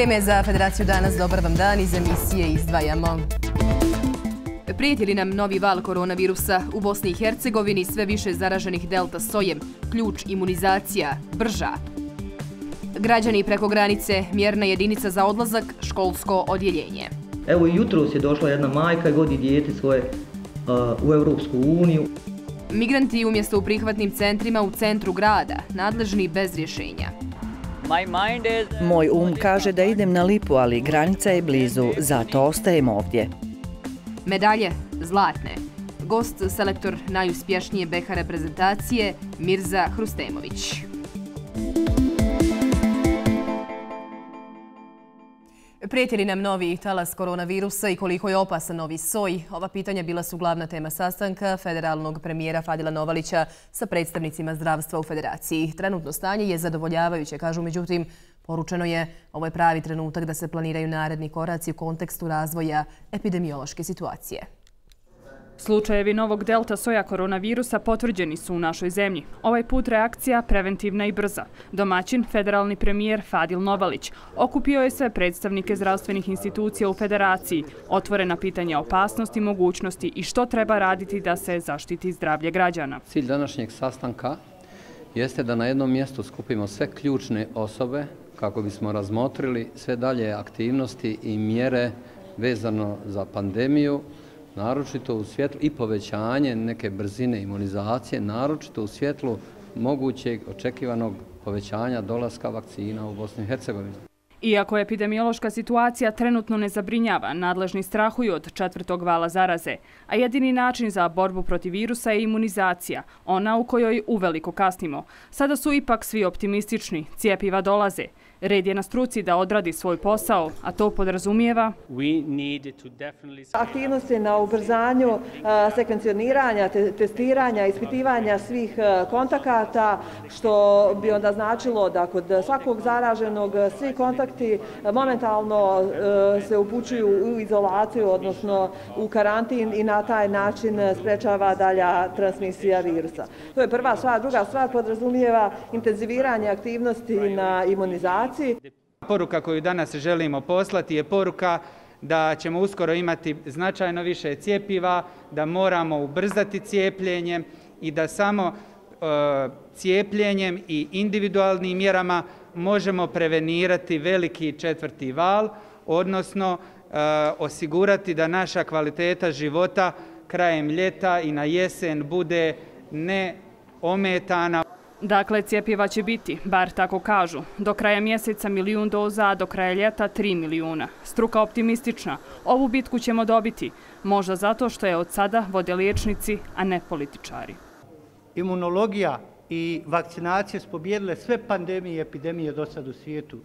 Vrijeme je za Federaciju danas. Dobar vam dan. Iz emisije izdvajamo. Prijeti nam novi val koronavirusa u Bosni i Hercegovini sve više zaraženih delta sojem, ključ imunizacija, brža. Građani preko granice, mjerna jedinica za odlazak, školsko odjeljenje. Evo i jutro je došla jedna majka i vodi dijete svoje u Evropsku uniju. Migranti umjesto u prihvatnim centrima u centru grada, nadležni bez rješenja. Moj um kaže da idem na lipu, ali granica je blizu, zato ostajem ovdje. Medalje zlatne. Gost selektor najuspješnije BH reprezentacije Mirza Hrustemović. Prijeti li nam novi talas koronavirusa i koliko je opasan novi soj? Ova pitanja bila su glavna tema sastanka federalnog premijera Fadila Novalića sa predstavnicima zdravstva u federaciji. Trenutno stanje je zadovoljavajuće, kažu međutim, poručeno je ovo je pravi trenutak da se planiraju naredni koraci u kontekstu razvoja epidemiološke situacije. Slučajevi novog delta soja koronavirusa potvrđeni su u našoj zemlji. Ovaj put reakcija preventivna i brza. Domaćin, federalni premijer Fadil Novalić, okupio je sve predstavnike zdravstvenih institucija u federaciji, otvorena pitanja opasnosti, mogućnosti i što treba raditi da se zaštiti zdravlje građana. Cilj današnjeg sastanka jeste da na jednom mjestu skupimo sve ključne osobe kako bismo razmotrili sve dalje aktivnosti i mjere vezano za pandemiju, naročito u svjetlu i povećanje neke brzine imunizacije, naročito u svjetlu mogućeg očekivanog povećanja dolaska vakcina u Bosni i Hercegovini. Iako epidemiološka situacija trenutno ne zabrinjava, nadležni strahuju od četvrtog vala zaraze, a jedini način za borbu protiv virusa je imunizacija, ona u kojoj uveliko kasnimo. Sada su ipak svi optimistični, cijepiva dolaze, Red je na struci da odradi svoj posao, a to podrazumijeva... Aktivnosti na ubrzanju sekvencioniranja, testiranja, ispitivanja svih kontakata, što bi onda značilo da kod svakog zaraženog svi kontakti momentalno se upućuju u izolaciju, odnosno u karantin i na taj način sprečava dalja transmisija virusa. To je prva stvar. Druga stvar podrazumijeva intenziviranje aktivnosti na imunizaciju situaciji. Poruka koju danas želimo poslati je poruka da ćemo uskoro imati značajno više cijepiva, da moramo ubrzati cijepljenje i da samo e, cijepljenjem i individualnim mjerama možemo prevenirati veliki četvrti val, odnosno e, osigurati da naša kvaliteta života krajem ljeta i na jesen bude neometana. Dakle, cijepiva će biti, bar tako kažu. Do kraja mjeseca milijun doza, a do kraja ljeta tri milijuna. Struka optimistična. Ovu bitku ćemo dobiti. Možda zato što je od sada vode liječnici, a ne političari. Imunologija i vakcinacije spobjedile sve pandemije i epidemije do sad u svijetu.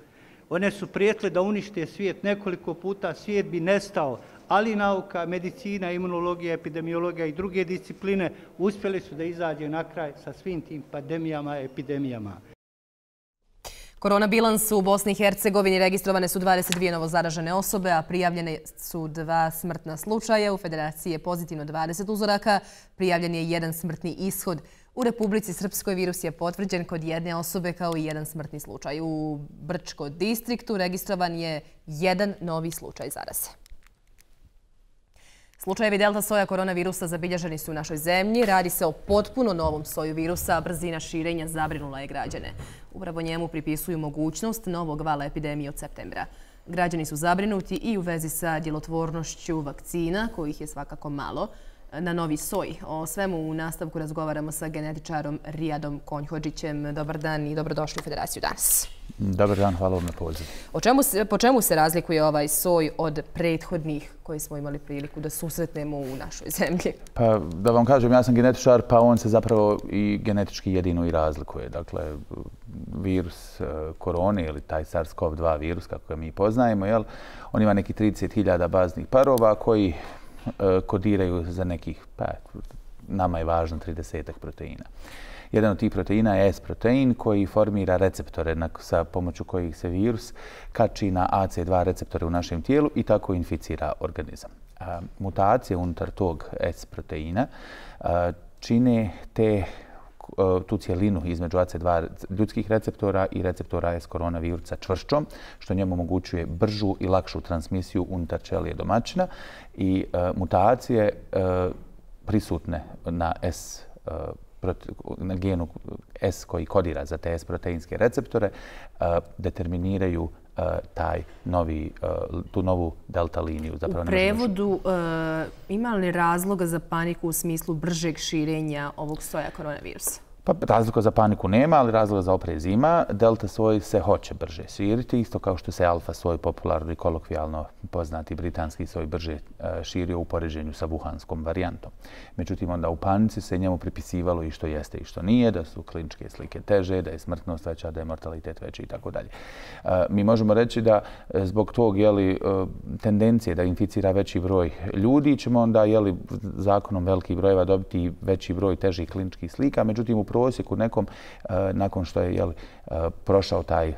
One su prijetle da unište svijet nekoliko puta, svijet bi nestao, ali nauka, medicina, imunologija, epidemiologija i druge discipline uspjeli su da izađe na kraj sa svim tim pandemijama i epidemijama. Korona bilans u Bosni i Hercegovini registrovane su 22 novo zaražene osobe, a prijavljene su dva smrtna slučaja. U federaciji je pozitivno 20 uzoraka, prijavljen je jedan smrtni ishod. U Republici Srpskoj virus je potvrđen kod jedne osobe kao i jedan smrtni slučaj. U Brčko distriktu registrovan je jedan novi slučaj zaraze. Slučajevi delta soja koronavirusa zabilježeni su u našoj zemlji. Radi se o potpuno novom soju virusa, a brzina širenja zabrinula je građane. Upravo njemu pripisuju mogućnost novog vala epidemije od septembra. Građani su zabrinuti i u vezi sa djelotvornošću vakcina, kojih je svakako malo, na novi soj. O svemu u nastavku razgovaramo sa genetičarom Rijadom Konjhođićem. Dobar dan i dobrodošli u Federaciju danas. Dobar dan, hvala vam na pozivu. Po čemu se razlikuje ovaj soj od prethodnih koji smo imali priliku da susretnemo u našoj zemlji? Pa da vam kažem, ja sam genetičar, pa on se zapravo i genetički jedino i razlikuje. Dakle, virus e, korone ili taj SARS-CoV-2 virus, kako ga mi poznajemo, jel, on ima neki 30.000 baznih parova koji Eh, kodiraju za nekih, pa nama je važno 30 proteina. Jedan od tih proteina je S-protein koji formira receptore sa pomoću kojih se virus kači na AC2 receptore u našem tijelu i tako inficira organizam. Eh, mutacije unutar tog S-proteina eh, čine te E, tu cijelinu između AC2 ljudskih receptora i receptora S koronavirusa čvršćom, što njemu omogućuje bržu i lakšu transmisiju unutar ćelije domaćina i e, mutacije e, prisutne na S na genu S koji kodira za te S proteinske receptore determiniraju taj novi, tu novu delta liniju. U prevodu ima li razloga za paniku u smislu bržeg širenja ovog soja koronavirusa? Pa razloga za paniku nema, ali razloga za oprez ima. Delta svoj se hoće brže širiti, isto kao što se alfa svoj popularno i kolokvijalno poznati britanski svoj brže e, širio u poređenju sa vuhanskom varijantom. Međutim, onda u panici se njemu pripisivalo i što jeste i što nije, da su kliničke slike teže, da je smrtnost veća, da je mortalitet veći i tako dalje. E, mi možemo reći da e, zbog tog jeli, tendencije da inficira veći broj ljudi, ćemo onda jeli, zakonom velikih brojeva dobiti veći broj težih kliničkih slika. Međutim, u prosjeku nekom, e, nakon što je jel, e, prošao taj e,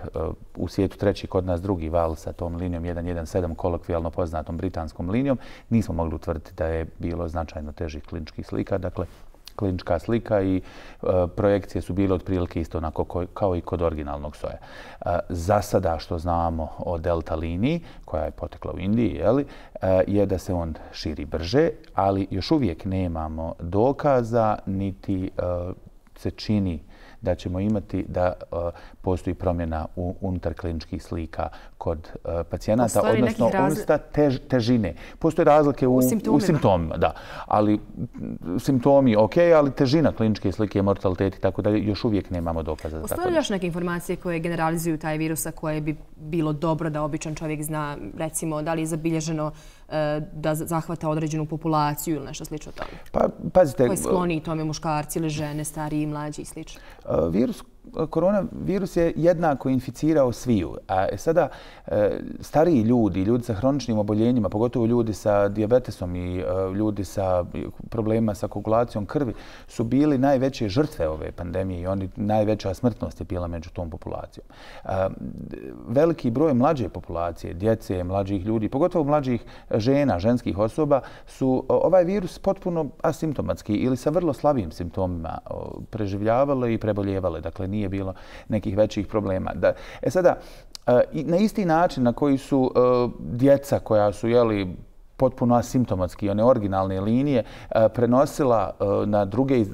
u svijetu treći kod nas drugi val sa tom linijom 117 kolokvijalno poznatom britanskom linijom, nismo mogli utvrditi da je bilo značajno težih kliničkih slika. Dakle, klinička slika i projekcije su bile otprilike isto onako kao i kod originalnog soja. za sada što znamo o delta liniji, koja je potekla u Indiji, jeli, je da se on širi brže, ali još uvijek nemamo dokaza niti se čini da ćemo imati da eh, postoji promjena u, unutar kliničkih slika kod uh, pacijenata, odnosno tež, težine. Postoje razlike u, u, simptomima. u simptomima. Da. Ali simptomi ok, ali težina kliničke slike, mortalitet i tako dalje, još uvijek nemamo dokaza. Postoje još neke informacije koje generalizuju taj virusa koje bi bilo dobro da običan čovjek zna, recimo, da li je zabilježeno E, da zahvata određenu populaciju ili nešto slično tome? Pa, pazite... Koji skloni tome muškarci ili žene, stariji, mlađi i slično? E, virus koronavirus je jednako inficirao sviju. A sada e, stariji ljudi, ljudi sa hroničnim oboljenjima, pogotovo ljudi sa diabetesom i e, ljudi sa problemima sa koagulacijom krvi, su bili najveće žrtve ove pandemije i oni najveća smrtnost je bila među tom populacijom. E, veliki broj mlađe populacije, djece, mlađih ljudi, pogotovo mlađih žena, ženskih osoba, su ovaj virus potpuno asimptomatski ili sa vrlo slabim simptomima preživljavale i preboljevale. Dakle, nije bilo nekih većih problema. Da, e sada, e, na isti način na koji su e, djeca koja su jeli, potpuno asimptomatski, one originalne linije, e, prenosila na druge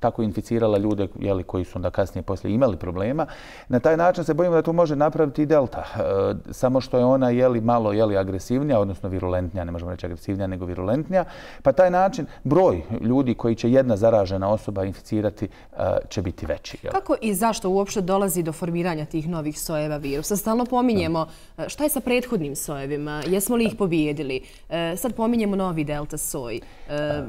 tako inficirala ljude jeli, koji su onda kasnije poslije imali problema. Na taj način se bojimo da to može napraviti i delta. E, samo što je ona jeli, malo jeli, agresivnija, odnosno virulentnija, ne možemo reći agresivnija, nego virulentnija. Pa taj način broj ljudi koji će jedna zaražena osoba inficirati e, će biti veći. Jeli. Kako i zašto uopšte dolazi do formiranja tih novih sojeva virusa? Stalno pominjemo e, šta je sa prethodnim sojevima? Jesmo li ih pobijedili? E, sad pominjemo novi delta soj. E,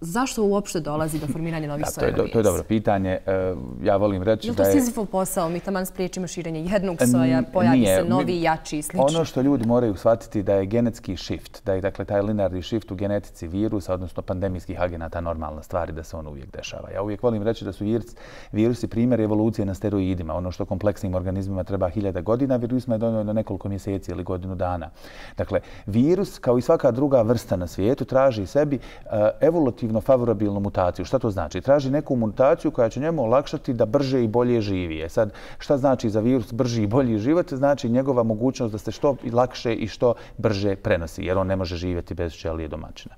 zašto uopšte dolazi do formiranja novih sojeva? Je, to je dobro pitanje. E, ja volim reći da je... Je to Sizifov posao? Mi taman spriječimo širenje jednog soja, pojavi se novi, jači i slično. Ono što ljudi moraju shvatiti da je genetski shift, da je dakle, taj linearni shift u genetici virusa, odnosno pandemijskih agenata, normalna stvar i da se on uvijek dešava. Ja uvijek volim reći da su virus, virusi primjer evolucije na steroidima. Ono što kompleksnim organizmima treba hiljada godina, virusima je dovoljno nekoliko mjeseci ili godinu dana. Dakle, virus, kao i svaka druga vrsta na svijetu, traži sebi uh, evolutivno favorabilnu mutaciju. Šta to znači? Traži neku mutaciju koja će njemu olakšati da brže i bolje živi. E sad, šta znači za virus brži i bolji život? Znači njegova mogućnost da se što lakše i što brže prenosi, jer on ne može živjeti bez ćelije domaćina.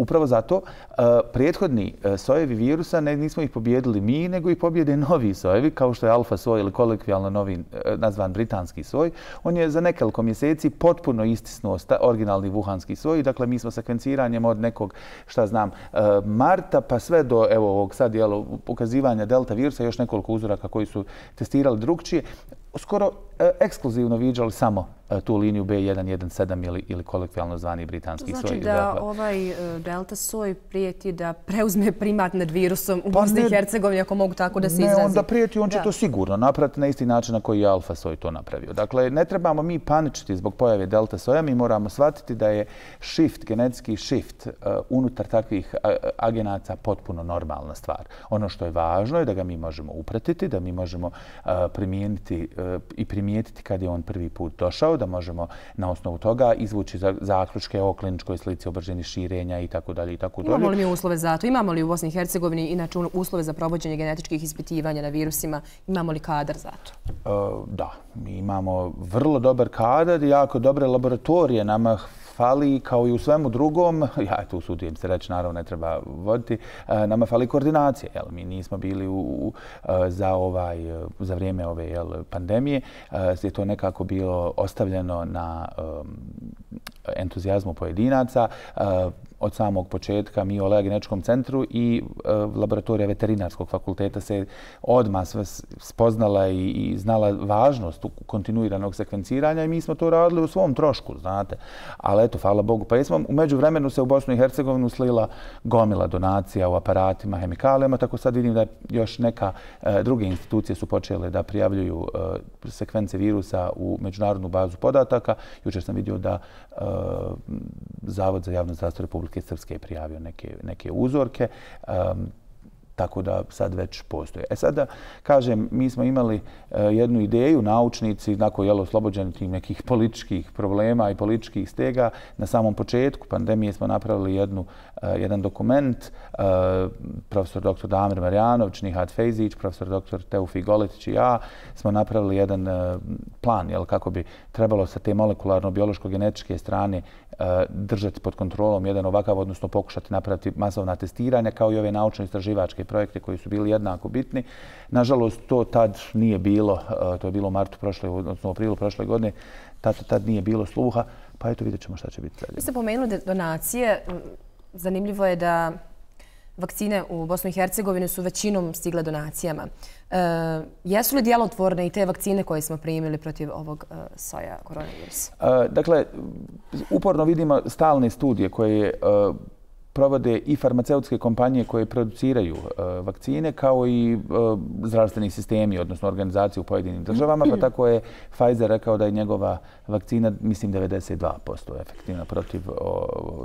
Upravo zato e, prethodni e, sojevi virusa ne nismo ih pobjedili mi, nego ih pobjede novi sojevi, kao što je alfa soj ili kolekvijalno novi e, nazvan britanski soj. On je za nekoliko mjeseci potpuno istisnuo originalni vuhanski soj. Dakle, mi smo sekvenciranjem od nekog, šta znam, marta pa sve do evo, ovog sad jel, pokazivanja delta virusa, još nekoliko uzoraka koji su testirali drugčije, skoro ekskluzivno viđali samo E, tu liniju B117 ili, ili kolekvijalno zvani britanski znači soj. Znači da ovaj e, delta soj prijeti da preuzme primat nad virusom u pa Bosni i Hercegovini, ako mogu tako da se izrazi. Ne, on da prijeti, on će to sigurno napraviti na isti način na koji je alfa soj to napravio. Dakle, ne trebamo mi paničiti zbog pojave delta soja, mi moramo shvatiti da je shift, genetski shift uh, unutar takvih uh, agenaca potpuno normalna stvar. Ono što je važno je da ga mi možemo upratiti, da mi možemo uh, primijeniti i primijetiti kad je on prvi put došao, da možemo na osnovu toga izvući zaključke o kliničkoj slici, o bržini širenja i tako dalje i tako dalje. Imamo li mi uslove za to? Imamo li u Bosni i Hercegovini inače uslove za provođenje genetičkih ispitivanja na virusima? Imamo li kadar za to? Da, mi imamo vrlo dobar kadar i jako dobre laboratorije. Nama fali kao i u svemu drugom, ja tu usudijem se reći, naravno ne treba voditi, e, nama fali koordinacije. Jel? Mi nismo bili u, e, za, ovaj, e, za vrijeme ove jel, pandemije, je to nekako bilo ostavljeno na entuzijazmu pojedinaca od samog početka mi u Oleogenetičkom centru i e, laboratorija veterinarskog fakulteta se odmah sve spoznala i, i znala važnost kontinuiranog sekvenciranja i mi smo to radili u svom trošku, znate. Ali eto, hvala Bogu. Pa jesmo, umeđu vremenu se u Bosnu i Hercegovinu slila gomila donacija u aparatima, hemikalijama, tako sad vidim da još neka e, druge institucije su počele da prijavljuju e, sekvence virusa u međunarodnu bazu podataka. Jučer sam vidio da Eh, Zavod za javno zdravstvo Republike Srpske je prijavio neke, neke uzorke. Um, tako da sad već postoje. E sada, kažem, mi smo imali uh, jednu ideju, naučnici, nakon jelo oslobođeni tim nekih političkih problema i političkih stega, na samom početku pandemije smo napravili jednu, uh, jedan dokument, uh, profesor dr. Damir Marjanović, Nihat Fejzić, profesor dr. Teufi Goletić i ja, smo napravili jedan uh, plan, jel, kako bi trebalo sa te molekularno-biološko-genetičke strane držati pod kontrolom jedan ovakav, odnosno pokušati napraviti masovna testiranja kao i ove naučno-istraživačke projekte koji su bili jednako bitni. Nažalost, to tad nije bilo, to je bilo u martu prošle, odnosno u aprilu prošle godine, tad, tad nije bilo sluha, pa eto vidjet ćemo šta će biti. Vi ste pomenuli donacije. Zanimljivo je da vakcine u Bosnu i Hercegovini su većinom stigle donacijama. E, jesu li djelotvorne i te vakcine koje smo primili protiv ovog e, soja koronavirusa? E, dakle, uporno vidimo stalne studije koje e, provode i farmaceutske kompanije koje produciraju e, vakcine kao i e, zdravstveni sistemi, odnosno organizacije u pojedinim državama, pa tako je Pfizer rekao da je njegova vakcina, mislim, 92% efektivna protiv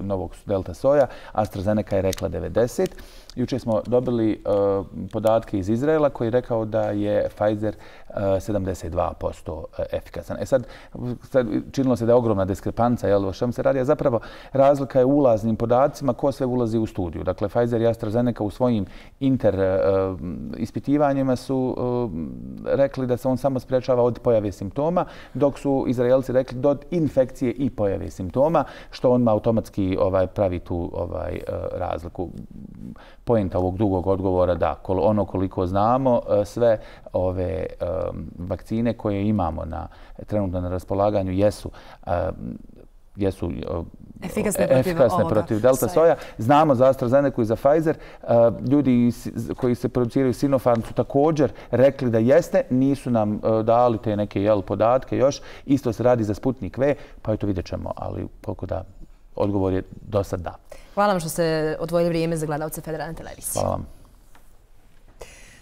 novog delta soja. AstraZeneca je rekla 90%. Juče smo dobili uh, podatke iz Izraela koji je rekao da je Pfizer e, uh, 72% e, efikasan. E sad, sad činilo se da je ogromna diskrepanca, jel, o čem se radi, a zapravo razlika je u ulaznim podacima ko sve ulazi u studiju. Dakle, Pfizer i AstraZeneca u svojim inter uh, ispitivanjima su rekli da se on samo sprečava od pojave simptoma, dok su Izraelci rekli do infekcije i pojave simptoma, što on automatski ovaj, pravi tu ovaj, razliku pojenta ovog dugog odgovora da ono koliko znamo e, sve ove vakcine koje imamo na trenutno na raspolaganju jesu jesu efikasne protiv, efikasne protiv delta soja. Znamo za AstraZeneca i za Pfizer. Ljudi koji se produciraju Sinopharm su također rekli da jeste, nisu nam dali te neke jel, podatke još. Isto se radi za Sputnik V, pa je to vidjet ćemo, ali koliko da odgovor je do sad da. Hvala vam što ste odvojili vrijeme za gledalce Federalne televizije. Hvala vam.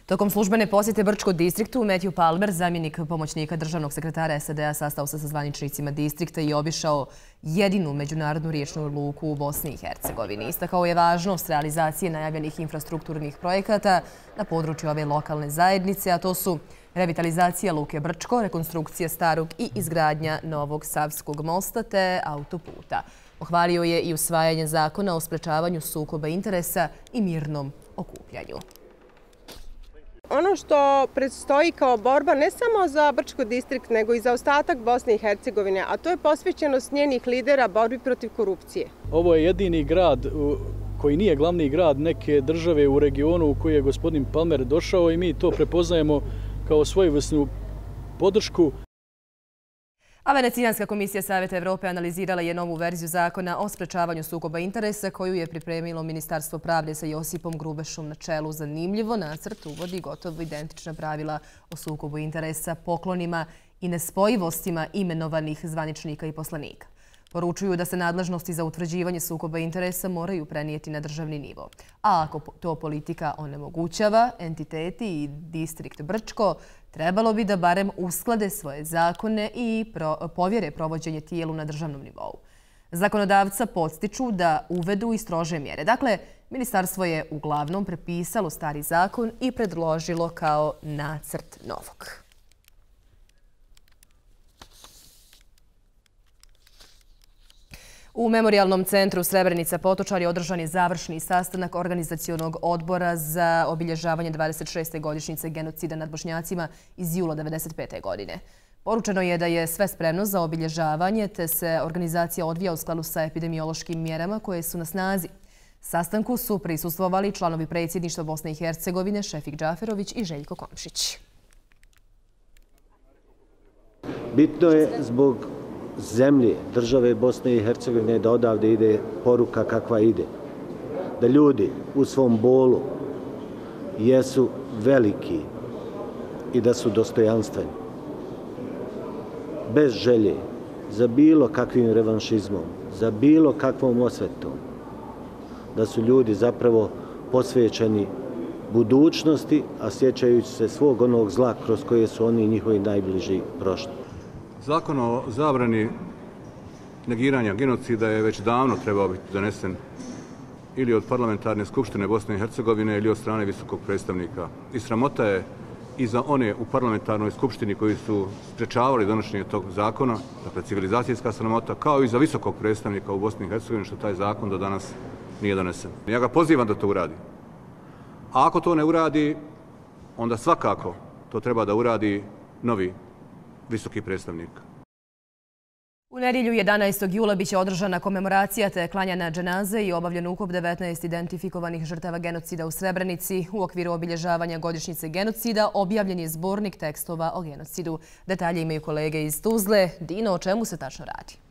Tokom službene posjete Brčko distriktu, Matthew Palmer, zamjenik pomoćnika državnog sekretara SAD-a, sastao se sa zvaničnicima distrikta i obišao jedinu međunarodnu riječnu luku u Bosni i Hercegovini. Istakao je važnost realizacije najavljenih infrastrukturnih projekata na području ove lokalne zajednice, a to su revitalizacija Luke Brčko, rekonstrukcija starog i izgradnja novog Savskog mosta te autoputa. Pohvalio je i usvajanje zakona o sprečavanju sukoba interesa i mirnom okupljanju. Ono što predstoji kao borba ne samo za Brčko distrikt, nego i za ostatak Bosne i Hercegovine, a to je posvećenost njenih lidera borbi protiv korupcije. Ovo je jedini grad koji nije glavni grad neke države u regionu u koji je gospodin Palmer došao i mi to prepoznajemo kao svojevrsnu podršku. A Venecijanska komisija Savjeta Evrope analizirala je novu verziju zakona o sprečavanju sukoba interesa koju je pripremilo Ministarstvo pravde sa Josipom Grubešom na čelu. Zanimljivo nacrt uvodi gotovo identična pravila o sukobu interesa poklonima i nespojivostima imenovanih zvaničnika i poslanika. Poručuju da se nadležnosti za utvrđivanje sukoba interesa moraju prenijeti na državni nivo. A ako to politika onemogućava, entiteti i distrikt Brčko trebalo bi da barem usklade svoje zakone i povjere provođenje tijelu na državnom nivou. Zakonodavca podstiču da uvedu i strože mjere. Dakle, ministarstvo je uglavnom prepisalo stari zakon i predložilo kao nacrt novog. U Memorialnom centru Srebrenica Potočar je održan je završni sastanak organizacijonog odbora za obilježavanje 26. godišnjice genocida nad Bošnjacima iz jula 1995. godine. Poručeno je da je sve spremno za obilježavanje, te se organizacija odvija u skladu sa epidemiološkim mjerama koje su na snazi. Sastanku su prisustvovali članovi predsjedništva Bosne i Hercegovine Šefik Džaferović i Željko Komšić. Bitno je zbog zemlje, države Bosne i Hercegovine da odavde ide poruka kakva ide. Da ljudi u svom bolu jesu veliki i da su dostojanstveni. Bez želje za bilo kakvim revanšizmom, za bilo kakvom osvetom, da su ljudi zapravo posvećeni budućnosti, a sjećajući se svog onog zla kroz koje su oni i njihovi najbliži prošli. Zakon o zabrani negiranja genocida je već davno trebao biti donesen ili od parlamentarne skupštine Bosne i Hercegovine ili od strane visokog predstavnika. I sramota je i za one u parlamentarnoj skupštini koji su sprečavali donošenje tog zakona, dakle civilizacijska sramota, kao i za visokog predstavnika u Bosni i Hercegovini što taj zakon do danas nije donesen. Ja ga pozivam da to uradi. A ako to ne uradi, onda svakako to treba da uradi novi visoki predstavnik. U nedjelju 11. jula biće održana komemoracija te klanjana dženaze i obavljen ukop 19 identifikovanih žrtava genocida u Srebrenici. U okviru obilježavanja godišnjice genocida objavljen je zbornik tekstova o genocidu. Detalje imaju kolege iz Tuzle. Dino, o čemu se tačno radi?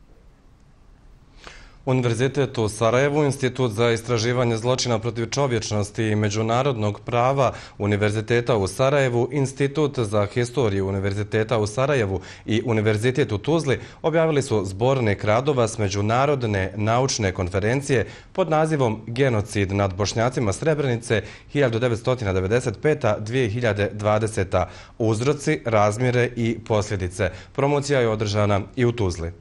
Univerzitet u Sarajevu, Institut za istraživanje zločina protiv čovječnosti i međunarodnog prava Univerziteta u Sarajevu, Institut za historiju Univerziteta u Sarajevu i Univerzitet u Tuzli objavili su zbornik radova s međunarodne naučne konferencije pod nazivom Genocid nad Bošnjacima Srebrenice 1995-2020. Uzroci, razmjere i posljedice. Promocija je održana i u Tuzli.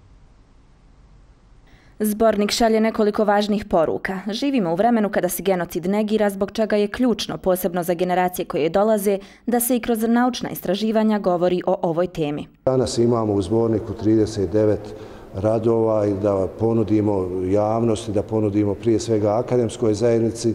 Zbornik šalje nekoliko važnih poruka. Živimo u vremenu kada se genocid negira, zbog čega je ključno, posebno za generacije koje dolaze, da se i kroz naučna istraživanja govori o ovoj temi. Danas imamo u zborniku 39 radova i da ponudimo javnosti, da ponudimo prije svega akademskoj zajednici,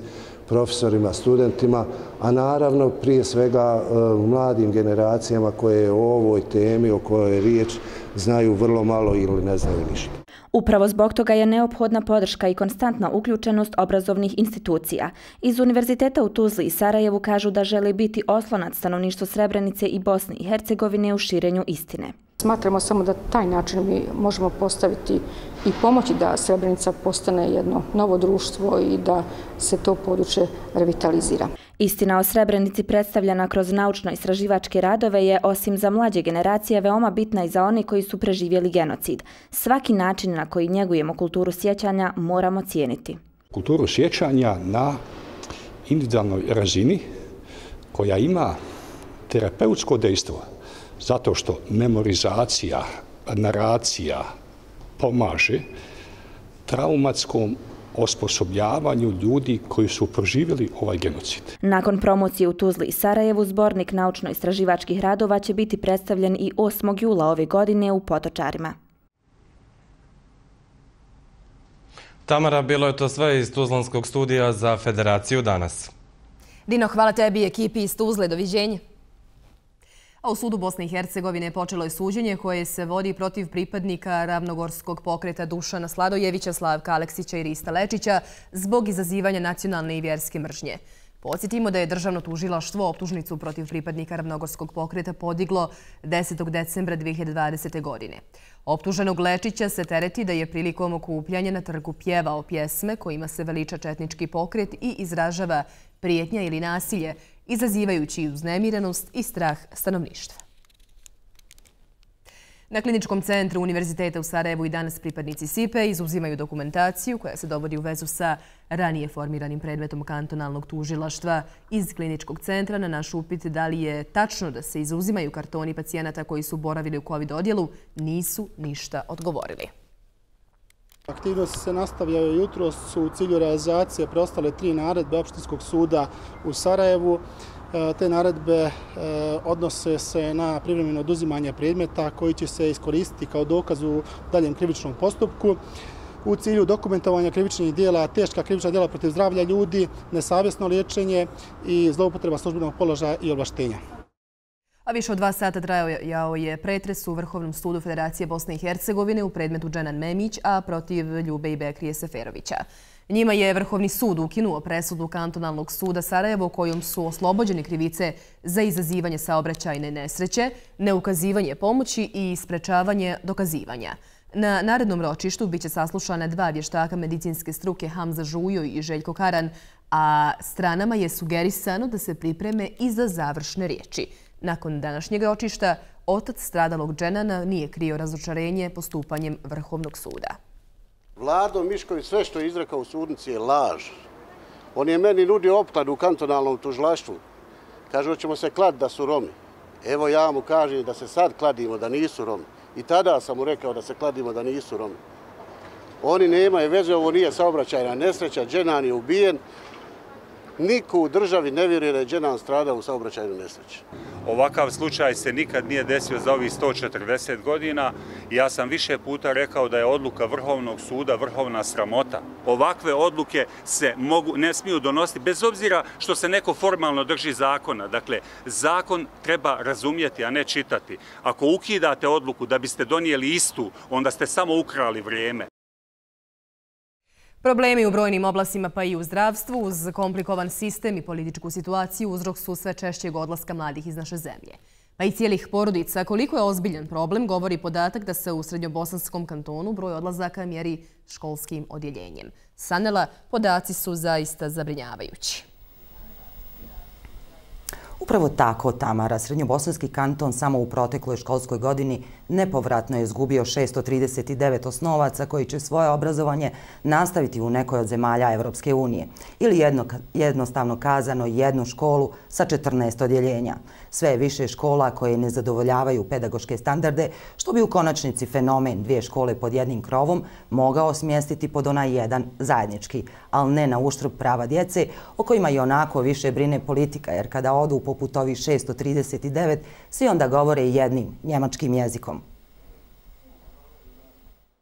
profesorima, studentima, a naravno prije svega e, mladim generacijama koje o ovoj temi, o kojoj je riječ, znaju vrlo malo ili ne znaju ništa. Upravo zbog toga je neophodna podrška i konstantna uključenost obrazovnih institucija. Iz Univerziteta u Tuzli i Sarajevu kažu da žele biti oslonac stanovništvo Srebrenice i Bosne i Hercegovine u širenju istine. Smatramo samo da taj način mi možemo postaviti i pomoći da Srebrenica postane jedno novo društvo i da se to područje revitalizira. Istina o Srebrenici predstavljena kroz naučno-istraživačke radove je, osim za mlađe generacije, veoma bitna i za one koji su preživjeli genocid. Svaki način na koji njegujemo kulturu sjećanja moramo cijeniti. Kulturu sjećanja na individualnoj razini koja ima terapeutsko dejstvo zato što memorizacija, naracija pomaže traumatskom osposobljavanju ljudi koji su proživjeli ovaj genocid. Nakon promocije u Tuzli i Sarajevu, zbornik naučno-istraživačkih radova će biti predstavljen i 8. jula ove godine u Potočarima. Tamara, bilo je to sve iz Tuzlanskog studija za Federaciju danas. Dino, hvala tebi ekipi iz Tuzle. Doviđenje. A u sudu Bosne i Hercegovine počelo je suđenje koje se vodi protiv pripadnika ravnogorskog pokreta Dušana Sladojevića, Slavka Aleksića i Rista Lečića zbog izazivanja nacionalne i vjerske mržnje. Podsjetimo da je državno tužilaštvo optužnicu protiv pripadnika ravnogorskog pokreta podiglo 10. decembra 2020. godine. Optuženog Lečića se tereti da je prilikom okupljanja na trgu pjevao pjesme kojima se veliča četnički pokret i izražava prijetnja ili nasilje izazivajući uznemirenost i strah stanovništva. Na kliničkom centru Univerziteta u Sarajevu i danas pripadnici SIPE izuzimaju dokumentaciju koja se dovodi u vezu sa ranije formiranim predmetom kantonalnog tužilaštva iz kliničkog centra na naš upit da li je tačno da se izuzimaju kartoni pacijenata koji su boravili u COVID odjelu, nisu ništa odgovorili. Aktivnosti se nastavljaju jutro su u cilju realizacije preostale tri naredbe Opštinskog suda u Sarajevu. E, te naredbe e, odnose se na privremeno oduzimanje predmeta koji će se iskoristiti kao dokaz u daljem krivičnom postupku. u cilju dokumentovanja krivičnih dijela, teška krivična dijela protiv zdravlja ljudi, nesavjesno liječenje i zloupotreba službenog položaja i oblaštenja. A više od dva sata trajao je pretres u Vrhovnom sudu Federacije Bosne i Hercegovine u predmetu Dženan Memić, a protiv Ljube i Bekrije Seferovića. Njima je Vrhovni sud ukinuo presudu kantonalnog suda Sarajevo kojom su oslobođeni krivice za izazivanje saobraćajne nesreće, neukazivanje pomoći i sprečavanje dokazivanja. Na narednom ročištu biće saslušane dva vještaka medicinske struke Hamza Žujo i Željko Karan, a stranama je sugerisano da se pripreme i za završne riječi. Nakon današnjeg očišta, otac stradalog dženana nije krio razočarenje postupanjem Vrhovnog suda. Vlado Mišković sve što je izrekao u sudnici je laž. On je meni nudio opklad u kantonalnom tužlaštvu. Kaže, hoćemo se klad da su Romi. Evo ja mu kažem da se sad kladimo da nisu Romi. I tada sam mu rekao da se kladimo da nisu Romi. Oni nemaju veze, ovo nije saobraćajna nesreća, Dženan je ubijen, Niko u državi ne vjeruje da je Dženan strada u saobraćajnu nesreći. Ovakav slučaj se nikad nije desio za ovih 140 godina. Ja sam više puta rekao da je odluka Vrhovnog suda vrhovna sramota. Ovakve odluke se mogu, ne smiju donositi bez obzira što se neko formalno drži zakona. Dakle, zakon treba razumjeti, a ne čitati. Ako ukidate odluku da biste donijeli istu, onda ste samo ukrali vrijeme. Problemi u brojnim oblasima pa i u zdravstvu uz komplikovan sistem i političku situaciju uzrok su sve češćeg odlaska mladih iz naše zemlje. Pa i cijelih porodica, koliko je ozbiljan problem, govori podatak da se u Srednjobosanskom kantonu broj odlazaka mjeri školskim odjeljenjem. Sanela, podaci su zaista zabrinjavajući. Upravo tako, Tamara, Srednjobosanski kanton samo u protekloj školskoj godini nepovratno je izgubio 639 osnovaca koji će svoje obrazovanje nastaviti u nekoj od zemalja Evropske unije ili jednostavno kazano jednu školu sa 14 odjeljenja. Sve je više škola koje ne zadovoljavaju pedagoške standarde, što bi u konačnici fenomen dvije škole pod jednim krovom mogao smjestiti pod onaj jedan zajednički, ali ne na uštrb prava djece, o kojima i onako više brine politika, jer kada odu poput ovih 639, svi onda govore jednim njemačkim jezikom.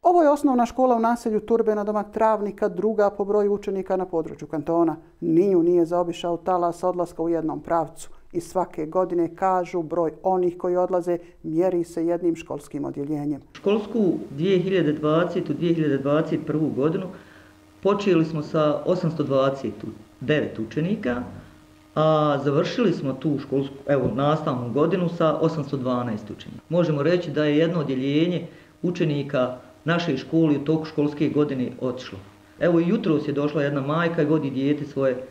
Ovo je osnovna škola u naselju Turbe na domak Travnika, druga po broju učenika na području kantona. Ninju nije zaobišao talas odlaska u jednom pravcu. I svake godine kažu broj onih koji odlaze mjeri se jednim školskim odjeljenjem. Školsku 2020-2021 godinu počeli smo sa 829 učenika, a završili smo tu školsku, evo, nastavnu godinu sa 812 učenika. Možemo reći da je jedno odjeljenje učenika naše škole u toku školske godine otišlo. Evo i jutro je došla jedna majka i vodi dijete svoje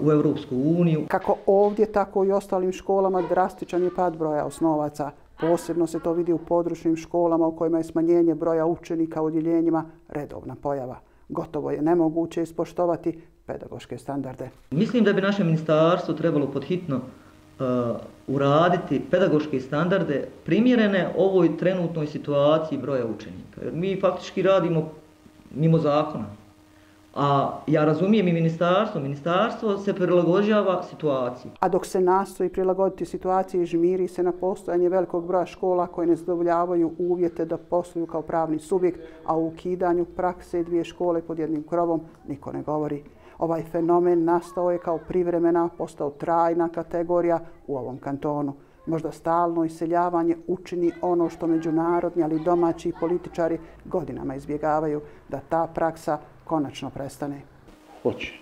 u Europsku uniju. Kako ovdje, tako i ostalim školama drastičan je pad broja osnovaca. Posebno se to vidi u područnim školama u kojima je smanjenje broja učenika u odjeljenjima redovna pojava. Gotovo je nemoguće ispoštovati pedagoške standarde. Mislim da bi naše ministarstvo trebalo podhitno uraditi pedagoške standarde primjerene ovoj trenutnoj situaciji broja učenika. Jer mi faktički radimo mimo zakona. A ja razumijem i ministarstvo. Ministarstvo se prilagođava situaciji. A dok se nastoji prilagoditi situaciji, žmiri se na postojanje velikog broja škola koje ne zadovoljavaju uvjete da posluju kao pravni subjekt, a u ukidanju prakse dvije škole pod jednim krovom niko ne govori. Ovaj fenomen nastao je kao privremena, postao trajna kategorija u ovom kantonu. Možda stalno iseljavanje učini ono što međunarodni, ali domaći političari godinama izbjegavaju, da ta praksa konačno prestane? Hoće.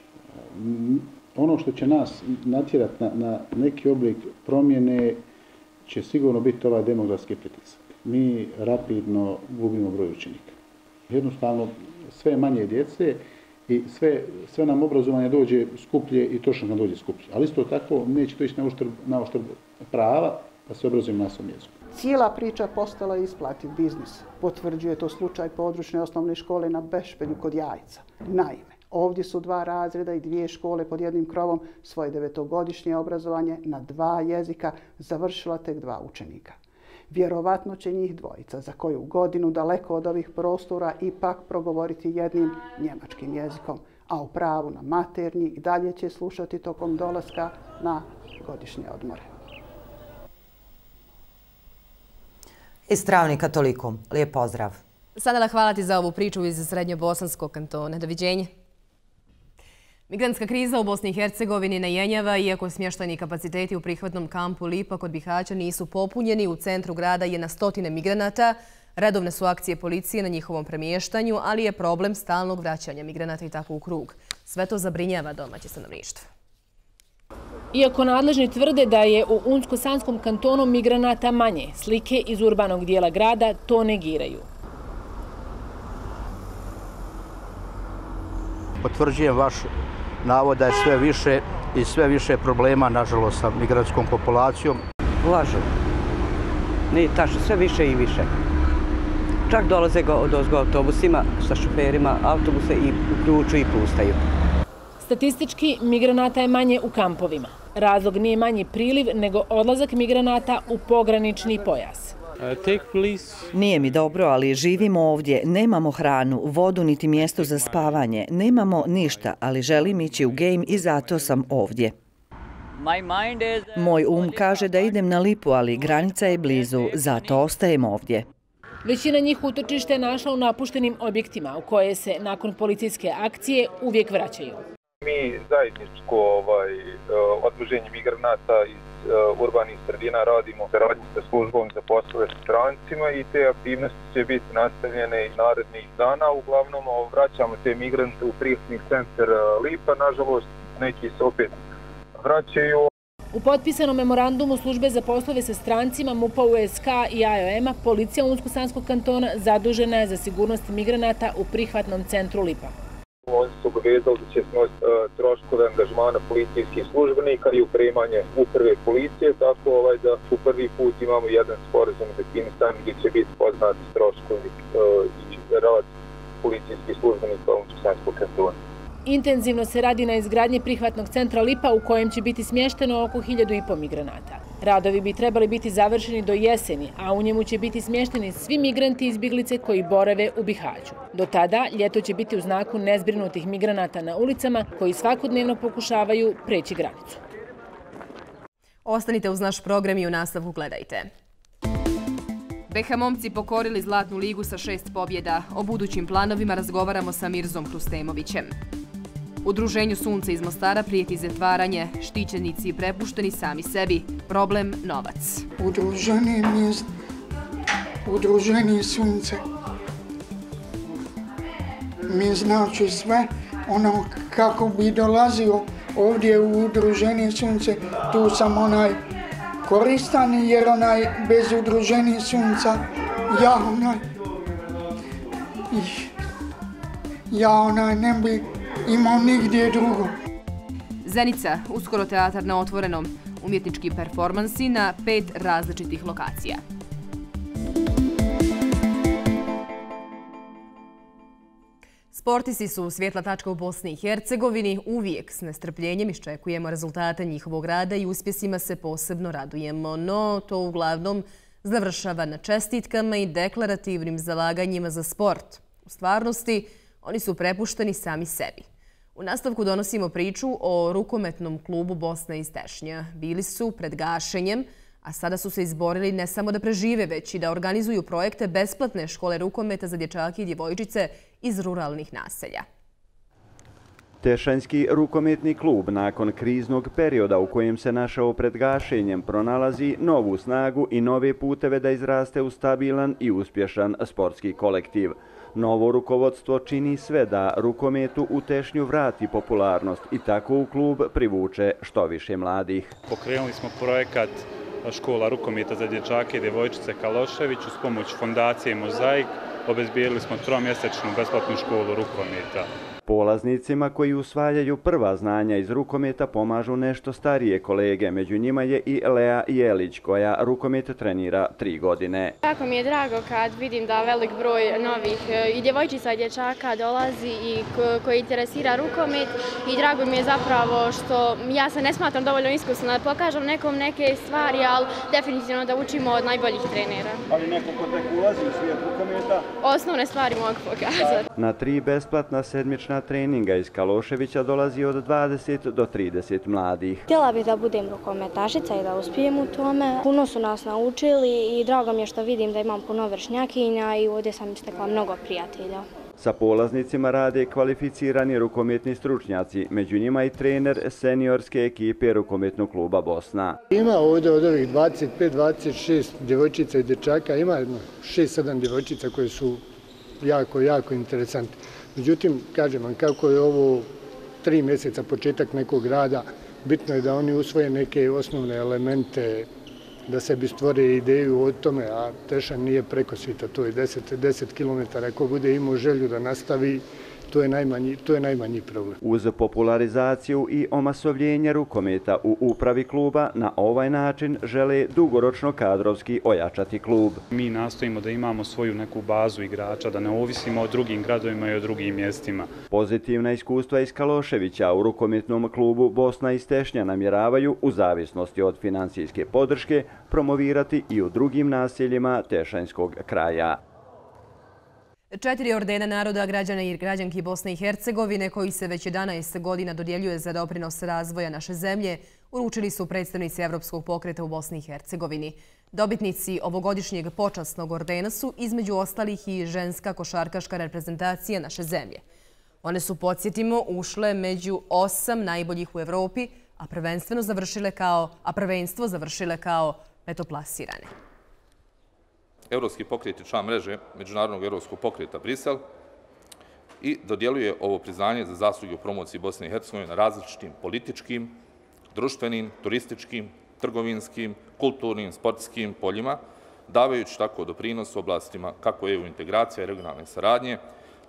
Mm, ono što će nas natjerati na, na neki oblik promjene će sigurno biti ovaj demografski pritisak. Mi rapidno gubimo broj učenika. Jednostavno, sve manje djece i sve, sve nam obrazovanje dođe skuplje i točno nam dođe skuplje. Ali isto tako neće to ići na uštrb, na uštrb prava da se obrazujemo na svom jeziku. Cijela priča postala isplativ biznis. Potvrđuje to slučaj područne osnovne škole na Bešpelju kod Jajca. Naime, ovdje su dva razreda i dvije škole pod jednim krovom svoje devetogodišnje obrazovanje na dva jezika završila tek dva učenika. Vjerovatno će njih dvojica za koju godinu daleko od ovih prostora ipak progovoriti jednim njemačkim jezikom, a u pravu na maternji i dalje će slušati tokom dolaska na godišnje odmore. Iz Travnika toliko. Lijep pozdrav. Sadala, hvala ti za ovu priču iz Srednjobosanskog kantona. Doviđenje. Migrantska kriza u Bosni i Hercegovini ne jenjava, iako smještajni kapaciteti u prihvatnom kampu Lipa kod Bihaća nisu popunjeni. U centru grada je na stotine migranata. Redovne su akcije policije na njihovom premještanju, ali je problem stalnog vraćanja migranata i tako u krug. Sve to zabrinjava domaće stanovništvo. Iako nadležni tvrde da je u Unsko-Sanskom kantonu migranata manje, slike iz urbanog dijela grada to negiraju. Potvrđujem vaš navod da je sve više i sve više problema, nažalost, sa migranskom populacijom. Lažu. Nije tačno, sve više i više. Čak dolaze od ozgo autobusima sa šoferima, autobuse i uključu i pustaju. Statistički, migranata je manje u kampovima. Razlog nije manji priliv, nego odlazak migranata u pogranični pojas. Nije mi dobro, ali živimo ovdje, nemamo hranu, vodu niti mjesto za spavanje, nemamo ništa, ali želim ići u game i zato sam ovdje. Moj um kaže da idem na lipu, ali granica je blizu, zato ostajem ovdje. Većina njih utočište je našla u napuštenim objektima u koje se nakon policijske akcije uvijek vraćaju. Mi zajedničko ovaj, eh, odruženje migranata iz eh, urbanih sredina radimo saradnji sa službom za poslove s strancima i te aktivnosti će biti nastavljene i narednih dana. Uglavnom eh, vraćamo te migrante u prijetni centar Lipa, nažalost neki se opet vraćaju. U potpisanom memorandumu službe za poslove sa strancima MUPA USK i IOM-a policija Unsko-Sanskog kantona zadužena je za sigurnost migranata u prihvatnom centru Lipa. Oni su obavezali da će snositi uh, e, troškove angažmana policijskih službenika i upremanje uprave policije, tako ovaj, da u prvi put imamo jedan sporazum definisan gdje će biti poznati troškovi uh, i rad policijskih službenika Unsko-Sanskog kantona. Intenzivno se radi na izgradnje prihvatnog centra Lipa u kojem će biti smješteno oko hiljadu i po migranata. Radovi bi trebali biti završeni do jeseni, a u njemu će biti smješteni svi migranti iz Biglice koji borave u Bihaću. Do tada, ljeto će biti u znaku nezbrinutih migranata na ulicama koji svakodnevno pokušavaju preći granicu. Ostanite uz naš program i u nastavku gledajte. BH momci pokorili Zlatnu ligu sa šest pobjeda. O budućim planovima razgovaramo sa Mirzom Krustemovićem. Udruženju Sunce iz Mostara prijeti zatvaranje, štićenici prepušteni sami sebi. Problem novac. Udruženje mjest, udruženje Sunce. Mi znači sve ono kako bi dolazio ovdje u udruženje Sunce, tu sam onaj koristan jer onaj bez udruženja Sunca, ja onaj, ja onaj ne bi imao nigdje drugo. Zenica, uskoro teatar na otvorenom, umjetnički performansi na pet različitih lokacija. Sportisti su svjetla tačka u Bosni i Hercegovini. Uvijek s nestrpljenjem iščekujemo rezultate njihovog rada i uspjesima se posebno radujemo. No, to uglavnom završava na čestitkama i deklarativnim zalaganjima za sport. U stvarnosti, oni su prepušteni sami sebi. U nastavku donosimo priču o rukometnom klubu Bosna iz Tešnja. Bili su pred gašenjem, a sada su se izborili ne samo da prežive, već i da organizuju projekte besplatne škole rukometa za dječake i djevojčice iz ruralnih naselja. Tešanjski rukometni klub nakon kriznog perioda u kojem se našao pred gašenjem pronalazi novu snagu i nove puteve da izraste u stabilan i uspješan sportski kolektiv. Novo rukovodstvo čini sve da rukometu u Tešnju vrati popularnost i tako u klub privuče što više mladih. Pokrenuli smo projekat škola rukometa za dječake i djevojčice Kalošević uz pomoć fondacije Mozaik. obezbijeli smo tromjesečnu besplatnu školu rukometa. Polaznicima koji usvaljaju prva znanja iz rukometa pomažu nešto starije kolege. Među njima je i Lea Jelić koja rukomet trenira tri godine. Jako mi je drago kad vidim da velik broj novih e, i djevojčica i dječaka dolazi i koji interesira rukomet i drago mi je zapravo što ja se ne smatram dovoljno iskusno da pokažem nekom neke stvari, ali definitivno da učimo od najboljih trenera. Ali neko ko tek ulazi u svijet rukometa? Osnovne stvari mogu pokazati. Na tri besplatna sedmična treninga iz Kaloševića dolazi od 20 do 30 mladih. Htjela bih da budem rukometašica i da uspijem u tome. Puno su nas naučili i drago mi je što vidim da imam puno vršnjakinja i ovdje sam istekla mnogo prijatelja. Sa polaznicima rade kvalificirani rukometni stručnjaci, među njima i trener seniorske ekipe rukometnog kluba Bosna. Ima ovdje od ovih 25-26 djevojčica i dječaka, ima jedno 6-7 djevojčica koje su jako, jako interesantne. Međutim, kažem vam, kako je ovo tri mjeseca početak nekog rada, bitno je da oni usvoje neke osnovne elemente da sebi stvore ideju o tome, a Tešan nije preko svita, to je 10 km. Ako bude imao želju da nastavi, to je najmanji, to je najmanji problem. Uz popularizaciju i omasovljenje rukometa u upravi kluba, na ovaj način žele dugoročno kadrovski ojačati klub. Mi nastojimo da imamo svoju neku bazu igrača, da ne ovisimo o drugim gradovima i o drugim mjestima. Pozitivna iskustva iz Kaloševića u rukometnom klubu Bosna i Stešnja namjeravaju, u zavisnosti od financijske podrške, promovirati i u drugim naseljima Tešanjskog kraja. Četiri ordena naroda građana i građanki Bosne i Hercegovine, koji se već 11 godina dodjeljuje za doprinos razvoja naše zemlje, uručili su predstavnici Evropskog pokreta u Bosni i Hercegovini. Dobitnici ovogodišnjeg počasnog ordena su između ostalih i ženska košarkaška reprezentacija naše zemlje. One su, podsjetimo, ušle među osam najboljih u Evropi, a prvenstvo završile kao petoplasirane. Evropski pokret je član mreže Međunarodnog evropskog pokreta Brisel i dodjeluje ovo priznanje za zasluge u promociji Bosne i Hercegovine na različitim političkim, društvenim, turističkim, trgovinskim, kulturnim, sportskim poljima, davajući tako doprinos u oblastima kako EU integracija i regionalne saradnje,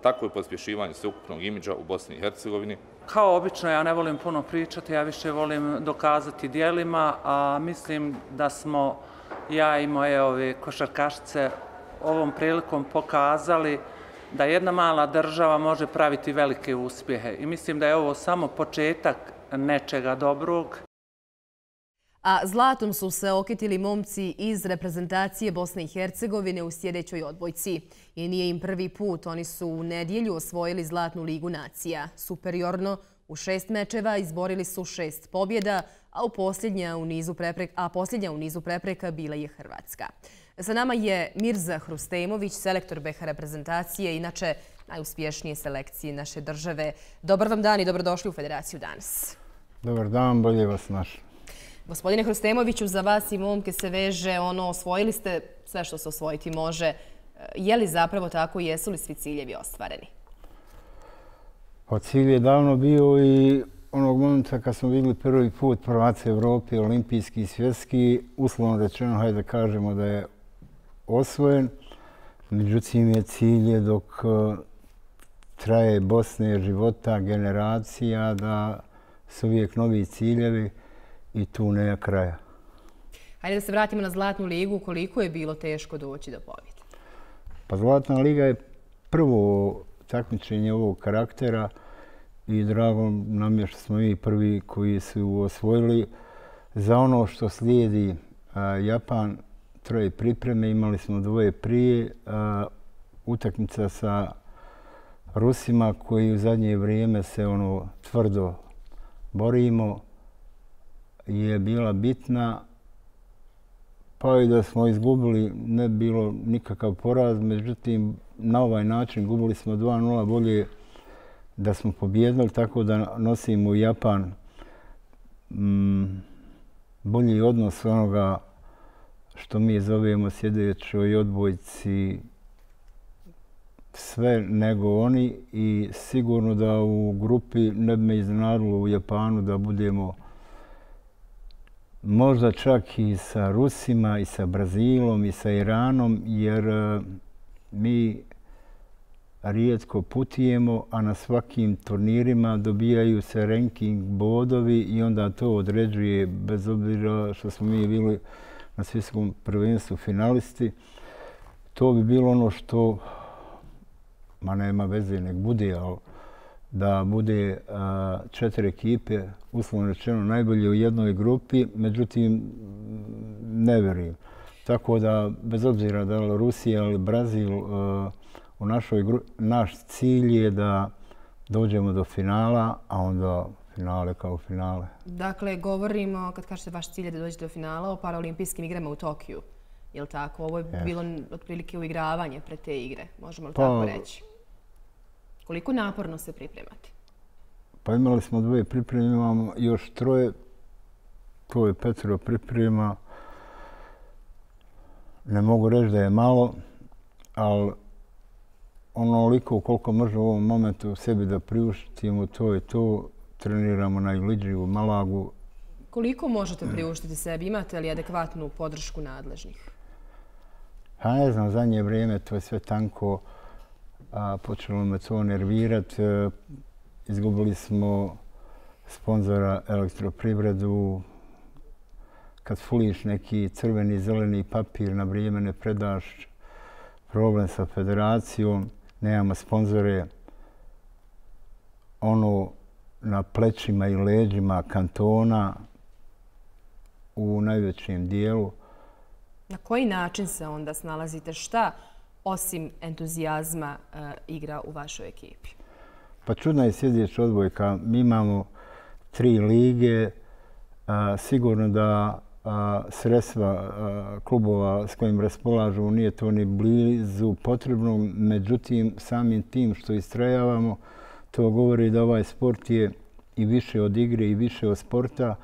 tako i pospješivanje sveukupnog imidža u Bosni i Hercegovini. Kao obično, ja ne volim puno pričati, ja više volim dokazati dijelima, a mislim da smo ja i moje ove košarkašice ovom prilikom pokazali da jedna mala država može praviti velike uspjehe. I mislim da je ovo samo početak nečega dobrog. A zlatom su se okitili momci iz reprezentacije Bosne i Hercegovine u sljedećoj odbojci. I nije im prvi put, oni su u nedjelju osvojili Zlatnu ligu nacija. Superiorno u šest mečeva izborili su šest pobjeda, a posljednja u nizu prepreka bila je Hrvatska. Sa nama je Mirza Hrustemović, selektor BH reprezentacije, inače najuspješnije selekcije naše države. Dobar vam dan i dobrodošli u Federaciju danas. Dobar dan, bolje vas našli. Gospodine Hrustemoviću, za vas i momke se veže, ono, osvojili ste sve što se osvojiti može. Je li zapravo tako i jesu li svi ciljevi ostvareni? Pa cilj je davno bio i onog momenta kad smo vidjeli prvi put prvaci Evropi, olimpijski i svjetski, uslovno rečeno, hajde da kažemo da je osvojen. Međutim, je cilj dok e, traje Bosne života, generacija, da su uvijek novi ciljevi i tu nema kraja. Hajde da se vratimo na Zlatnu ligu. Koliko je bilo teško doći do pobjede? Pa Zlatna liga je prvo takmičenje ovog karaktera i drago nam je što smo mi prvi koji su osvojili. Za ono što slijedi Japan, troje pripreme, imali smo dvoje prije. Utakmica sa Rusima koji u zadnje vrijeme se ono tvrdo borimo je bila bitna. Pa i da smo izgubili, ne bilo nikakav poraz, međutim na ovaj način gubili smo 2-0, bolje da smo pobjedili, tako da nosimo u Japan mm, bolji odnos onoga što mi zovemo sjedećoj odbojci sve nego oni i sigurno da u grupi ne bi me iznenadilo u Japanu da budemo možda čak i sa Rusima i sa Brazilom i sa Iranom jer mi rijetko putijemo, a na svakim turnirima dobijaju se ranking bodovi i onda to određuje, bez obzira što smo mi bili na svjetskom prvenstvu finalisti. To bi bilo ono što, ma nema veze, nek bude, ali da bude četiri ekipe, uslovno rečeno, najbolje u jednoj grupi, međutim, ne verujem. Tako da, bez obzira da li Rusija ili Brazil, u našoj naš cilj je da dođemo do finala, a onda finale kao finale. Dakle, govorimo, kad kažete vaš cilj je da dođete do finala, o paraolimpijskim igrama u Tokiju. Je li tako? Ovo je bilo otprilike uigravanje pre te igre, možemo li pa, tako reći? Koliko naporno se pripremate? Pa imali smo dvoje pripreme, imamo još troje. To je Petro priprema. Ne mogu reći da je malo, ali onoliko koliko može u ovom momentu sebi da priuštimo, to je to. Treniramo na Iliđi u Malagu. Koliko možete priuštiti sebi? Imate li adekvatnu podršku nadležnih? Pa ne znam, zadnje vrijeme to je sve tanko. A, počelo me to nervirati. E, izgubili smo sponzora elektroprivredu. Kad fuliš neki crveni, zeleni papir, na vrijeme ne predaš problem sa federacijom nemamo sponzore, ono na plećima i leđima kantona u najvećem dijelu. Na koji način se onda snalazite? Šta osim entuzijazma e, igra u vašoj ekipi? Pa čudna je sjedijeća odbojka. Mi imamo tri lige. sigurno da sredstva klubova s kojim raspolažu nije to ni blizu potrebno. Međutim, samim tim što istrajavamo, to govori da ovaj sport je i više od igre i više od sporta,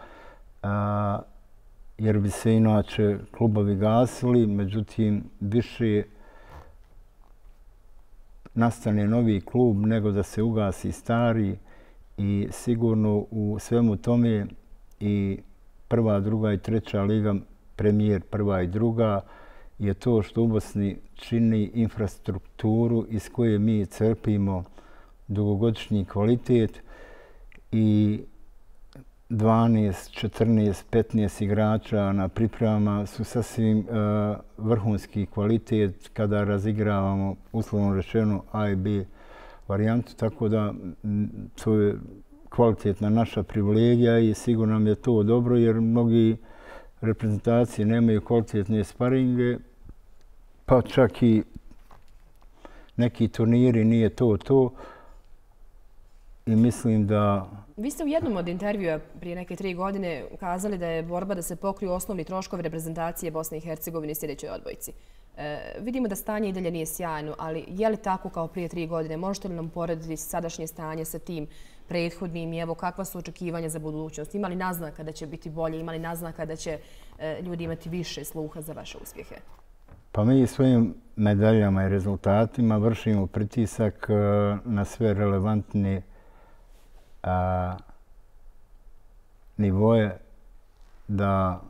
jer bi se inače klubovi gasili. Međutim, više nastane novi klub nego da se ugasi stari i sigurno u svemu tome i prva, druga i treća liga, premijer prva i druga, je to što u Bosni čini infrastrukturu iz koje mi crpimo dugogodišnji kvalitet i 12, 14, 15 igrača na pripremama su sasvim uh, vrhunski kvalitet kada razigravamo uslovno rečeno A i B varijantu, tako da to je kvalitetna naša privilegija i sigurno nam je to dobro jer mnogi reprezentacije nemaju kvalitetne sparinge, pa čak i neki turniri nije to to. I mislim da... Vi ste u jednom od intervjua prije neke tri godine kazali da je borba da se pokriju osnovni troškovi reprezentacije Bosne i Hercegovine i sljedećoj odbojci. E, vidimo da stanje i dalje nije sjajno, ali je li tako kao prije tri godine? Možete li nam porediti sadašnje stanje sa tim prethodnim i evo kakva su očekivanja za budućnost? Ima li naznaka da će biti bolje? Ima li naznaka da će e, ljudi imati više sluha za vaše uspjehe? Pa mi svojim medaljama i rezultatima vršimo pritisak e, na sve relevantne a, nivoje da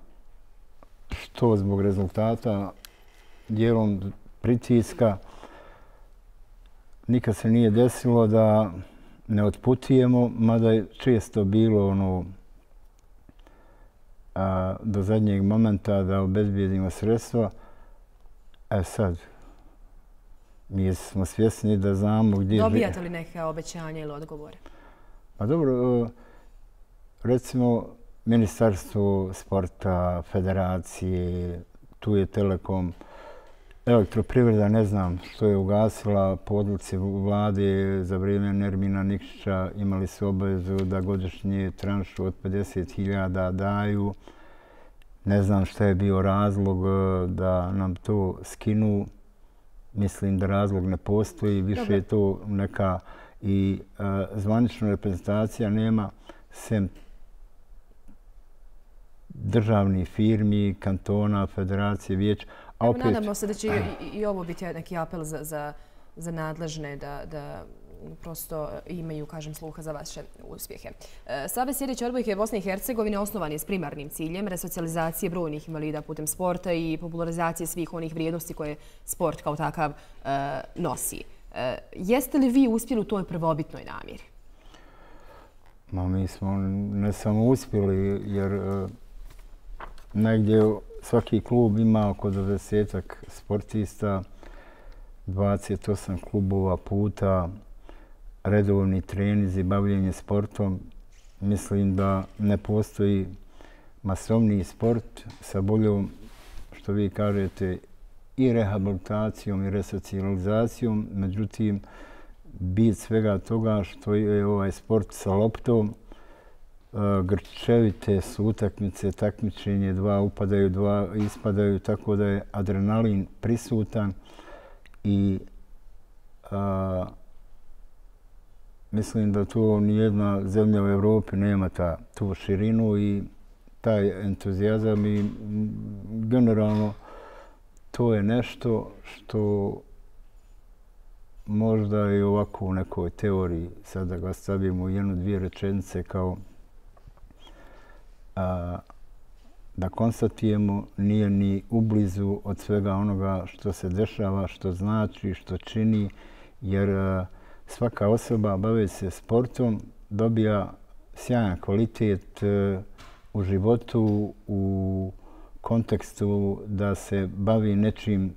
što zbog rezultata dijelom pritiska nikad se nije desilo da ne otputujemo, mada je često bilo ono, a, do zadnjeg momenta da obezbijedimo sredstva. E sad, mi smo svjesni da znamo gdje... Dobijate li neke obećanja ili odgovore? Pa dobro, recimo Ministarstvo sporta, federacije, tu je Telekom, Elektroprivreda, ne znam što je ugasila po odluci vlade za vrijeme Nermina Nikšića. Imali su obavezu da godišnje tranšu od 50.000 daju. Ne znam šta je bio razlog e, da nam to skinu. Mislim da razlog ne postoji. Više je to neka i e, zvanična reprezentacija nema sem državnih firmi, kantona, federacije, vijeća. A opet... Nadamo se da će i, i ovo biti neki apel za, za, za nadležne da, da prosto imaju, kažem, sluha za vaše uspjehe. E, Savez sjedeće odbojke Bosne i Hercegovine osnovan je s primarnim ciljem resocijalizacije brojnih invalida putem sporta i popularizacije svih onih vrijednosti koje sport kao takav nosi. Jeste li vi uspjeli u toj prvobitnoj namjeri? Ma, mi smo ne samo uspjeli, jer negdje svaki klub ima oko 20 sportista, 28 klubova puta, redovni trenizi, bavljenje sportom. Mislim da ne postoji masovni sport sa boljom, što vi kažete, i rehabilitacijom i resocijalizacijom. Međutim, bit svega toga što je ovaj sport sa loptom, grčevite su utakmice, takmičenje, dva upadaju, dva ispadaju, tako da je adrenalin prisutan i a, mislim da to nijedna zemlja u Evropi nema ta, tu širinu i taj entuzijazam i generalno to je nešto što možda i ovako u nekoj teoriji, sad da ga stavimo u jednu, dvije rečenice kao a, da konstatujemo nije ni ublizu od svega onoga što se dešava, što znači, što čini, jer a, svaka osoba bave se sportom, dobija sjajan kvalitet a, u životu, u kontekstu da se bavi nečim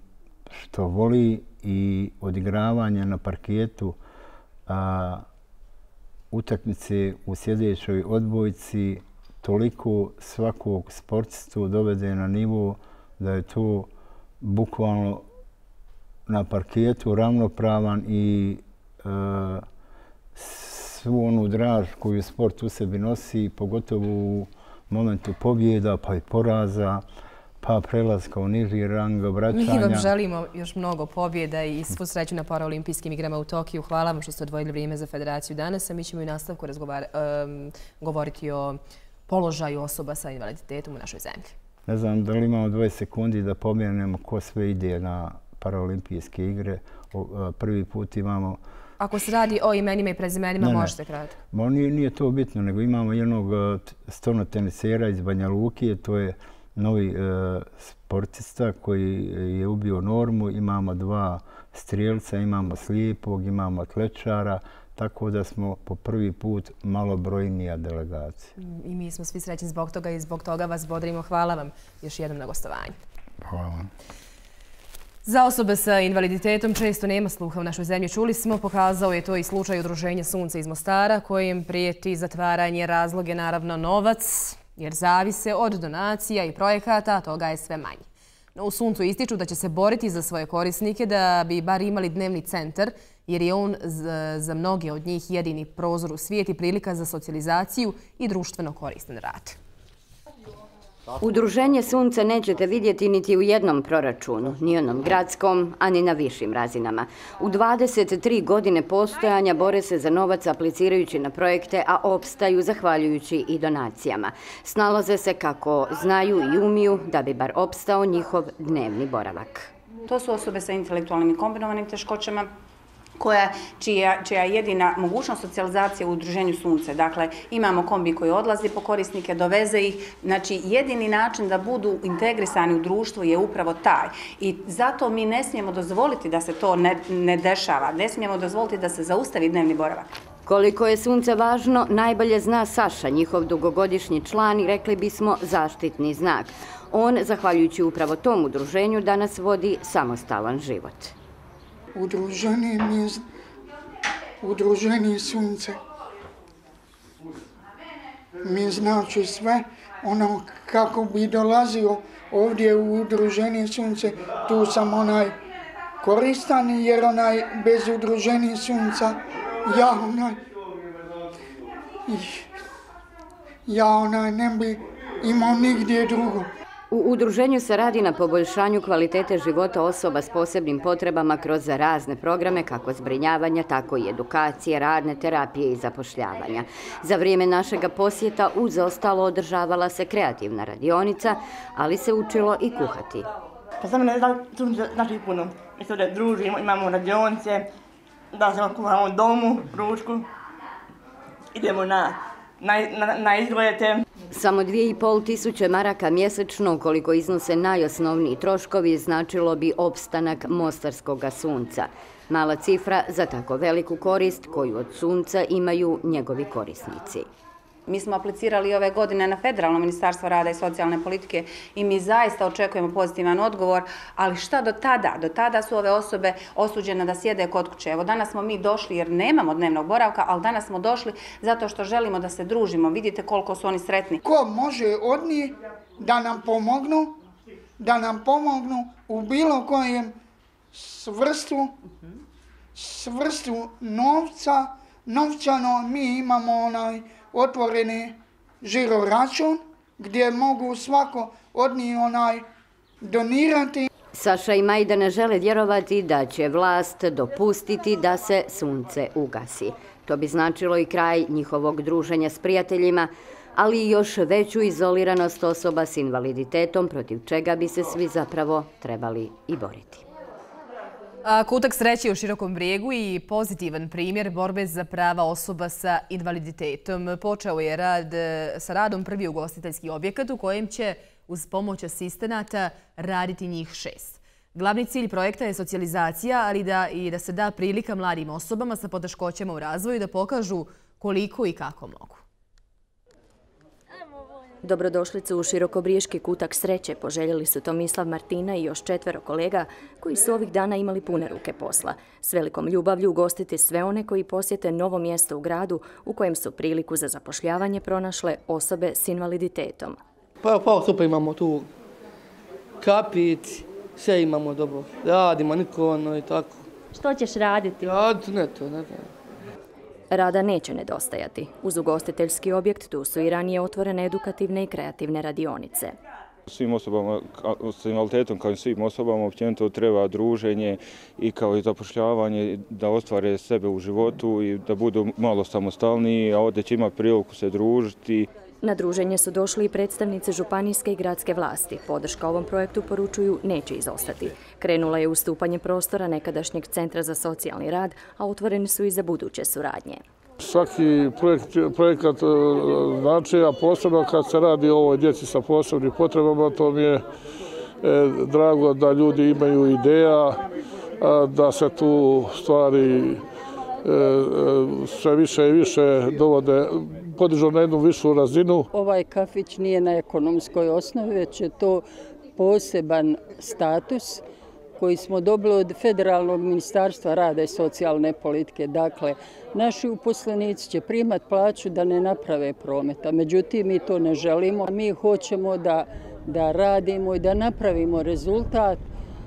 što voli i odigravanje na parketu a, utakmice u sljedećoj odbojci toliko svakog sportistu dovede na nivo da je to bukvalno na parketu ravnopravan i e, svu onu draž koju sport u sebi nosi, pogotovo u momentu pobjeda pa i poraza, pa prelazka u niži rang obraćanja. Mi vam želimo još mnogo pobjeda i svu sreću na paraolimpijskim igrama u Tokiju. Hvala vam što ste odvojili vrijeme za federaciju danas, a mi ćemo i nastavku um, govoriti o položaju osoba sa invaliditetom u našoj zemlji. Ne znam da li imamo dvoje sekundi da pomjenemo ko sve ide na paraolimpijske igre. Prvi put imamo... Ako se radi o imenima i prezimenima, možete krati. Ma nije, nije to bitno, nego imamo jednog stvarno tenisera iz Banja Luki, to je novi sportista koji je ubio normu. Imamo dva strijelca, imamo slijepog, imamo tlečara, tako da smo po prvi put malo brojnija delegacija. I mi smo svi srećni zbog toga i zbog toga vas bodrimo. Hvala vam još jednom na gostovanju. Hvala. Za osobe sa invaliditetom često nema sluha u našoj zemlji. Čuli smo, pokazao je to i slučaj udruženja Sunce iz Mostara, kojim prijeti zatvaranje razloge, naravno novac, jer zavise od donacija i projekata, a toga je sve manje. No, u Suncu ističu da će se boriti za svoje korisnike da bi bar imali dnevni centar jer je on za mnoge od njih jedini prozor u svijet i prilika za socijalizaciju i društveno koristan rad. Udruženje Sunca nećete vidjeti niti u jednom proračunu, ni onom gradskom, ani na višim razinama. U 23 godine postojanja bore se za novac aplicirajući na projekte, a opstaju zahvaljujući i donacijama. Snalaze se kako znaju i umiju da bi bar opstao njihov dnevni boravak. To su osobe sa intelektualnim i kombinovanim teškoćama, koja, čija, čija jedina mogućnost socijalizacije u udruženju Sunce. Dakle, imamo kombi koji odlazi po korisnike, doveze ih. Znači, jedini način da budu integrisani u društvo je upravo taj. I zato mi ne smijemo dozvoliti da se to ne, ne dešava. Ne smijemo dozvoliti da se zaustavi dnevni boravak. Koliko je sunce važno, najbolje zna Saša, njihov dugogodišnji član i rekli bismo zaštitni znak. On, zahvaljujući upravo tom udruženju, danas vodi samostalan život udruženi mi udruženi sunce. Mi znači sve ono kako bi dolazio ovdje u udruženi sunce, tu sam onaj koristan jer onaj bez udruženi sunca ja onaj ja onaj ne bi imao nigdje drugo. U udruženju se radi na poboljšanju kvalitete života osoba s posebnim potrebama kroz razne programe kako zbrinjavanja, tako i edukacije, radne terapije i zapošljavanja. Za vrijeme našeg posjeta uz ostalo održavala se kreativna radionica, ali se učilo i kuhati. Pa sam ne znam, tu znači puno. Mi se ovdje družimo, imamo radionice, da se kuhamo u domu, ručku, idemo na, na, na, na izglede. Samo dvije i pol tisuće maraka mjesečno, koliko iznose najosnovniji troškovi, značilo bi opstanak Mostarskog sunca. Mala cifra za tako veliku korist koju od sunca imaju njegovi korisnici. Mi smo aplicirali ove godine na Federalno ministarstvo rada i socijalne politike i mi zaista očekujemo pozitivan odgovor, ali šta do tada? Do tada su ove osobe osuđene da sjede kod kuće. Evo danas smo mi došli jer nemamo dnevnog boravka, ali danas smo došli zato što želimo da se družimo. Vidite koliko su oni sretni. Ko može od njih da nam pomognu, da nam pomognu u bilo kojem svrstu, svrstu novca, novčano mi imamo onaj otvoreni žiro račun gdje mogu svako od njih onaj donirati. Saša i Majda ne žele vjerovati da će vlast dopustiti da se sunce ugasi. To bi značilo i kraj njihovog druženja s prijateljima, ali i još veću izoliranost osoba s invaliditetom protiv čega bi se svi zapravo trebali i boriti. Kutak sreće u širokom brijegu i pozitivan primjer borbe za prava osoba sa invaliditetom. Počeo je rad e, sa radom prvi ugostiteljski objekat u kojem će uz pomoć asistenata raditi njih šest. Glavni cilj projekta je socijalizacija, ali i da se da prilika mladim osobama sa poteškoćama u razvoju da pokažu koliko i kako mogu. Dobrodošlicu u Širokobriješki kutak sreće poželjeli su Tomislav Martina i još četvero kolega koji su ovih dana imali pune ruke posla. S velikom ljubavlju ugostiti sve one koji posjete novo mjesto u gradu u kojem su priliku za zapošljavanje pronašle osobe s invaliditetom. Pa, pa super imamo tu kapit, sve imamo dobro. Radimo, niko ono i tako. Što ćeš raditi? Raditi, ne to, ne znam. Rada neće nedostajati. Uz ugostiteljski objekt tu su i ranije otvorene edukativne i kreativne radionice. Svim osobama s invaliditetom, kao i svim osobama, općenito treba druženje i kao i zapošljavanje da ostvare sebe u životu i da budu malo samostalniji, a ovdje će imati priliku se družiti. Na druženje su došli i predstavnice županijske i gradske vlasti. Podrška ovom projektu poručuju neće izostati. Krenula je ustupanje prostora nekadašnjeg Centra za socijalni rad, a otvoreni su i za buduće suradnje. Svaki projekat e, znači, a posebno kad se radi o ovoj djeci sa posebnim potrebama, to mi je e, drago da ljudi imaju ideja, da se tu stvari e, e, sve više i više dovode podižao na jednu višu razinu. Ovaj kafić nije na ekonomskoj osnovi, već je to poseban status koji smo dobili od Federalnog ministarstva rada i socijalne politike. Dakle, naši uposlenici će primat plaću da ne naprave prometa. Međutim, mi to ne želimo. Mi hoćemo da, da radimo i da napravimo rezultat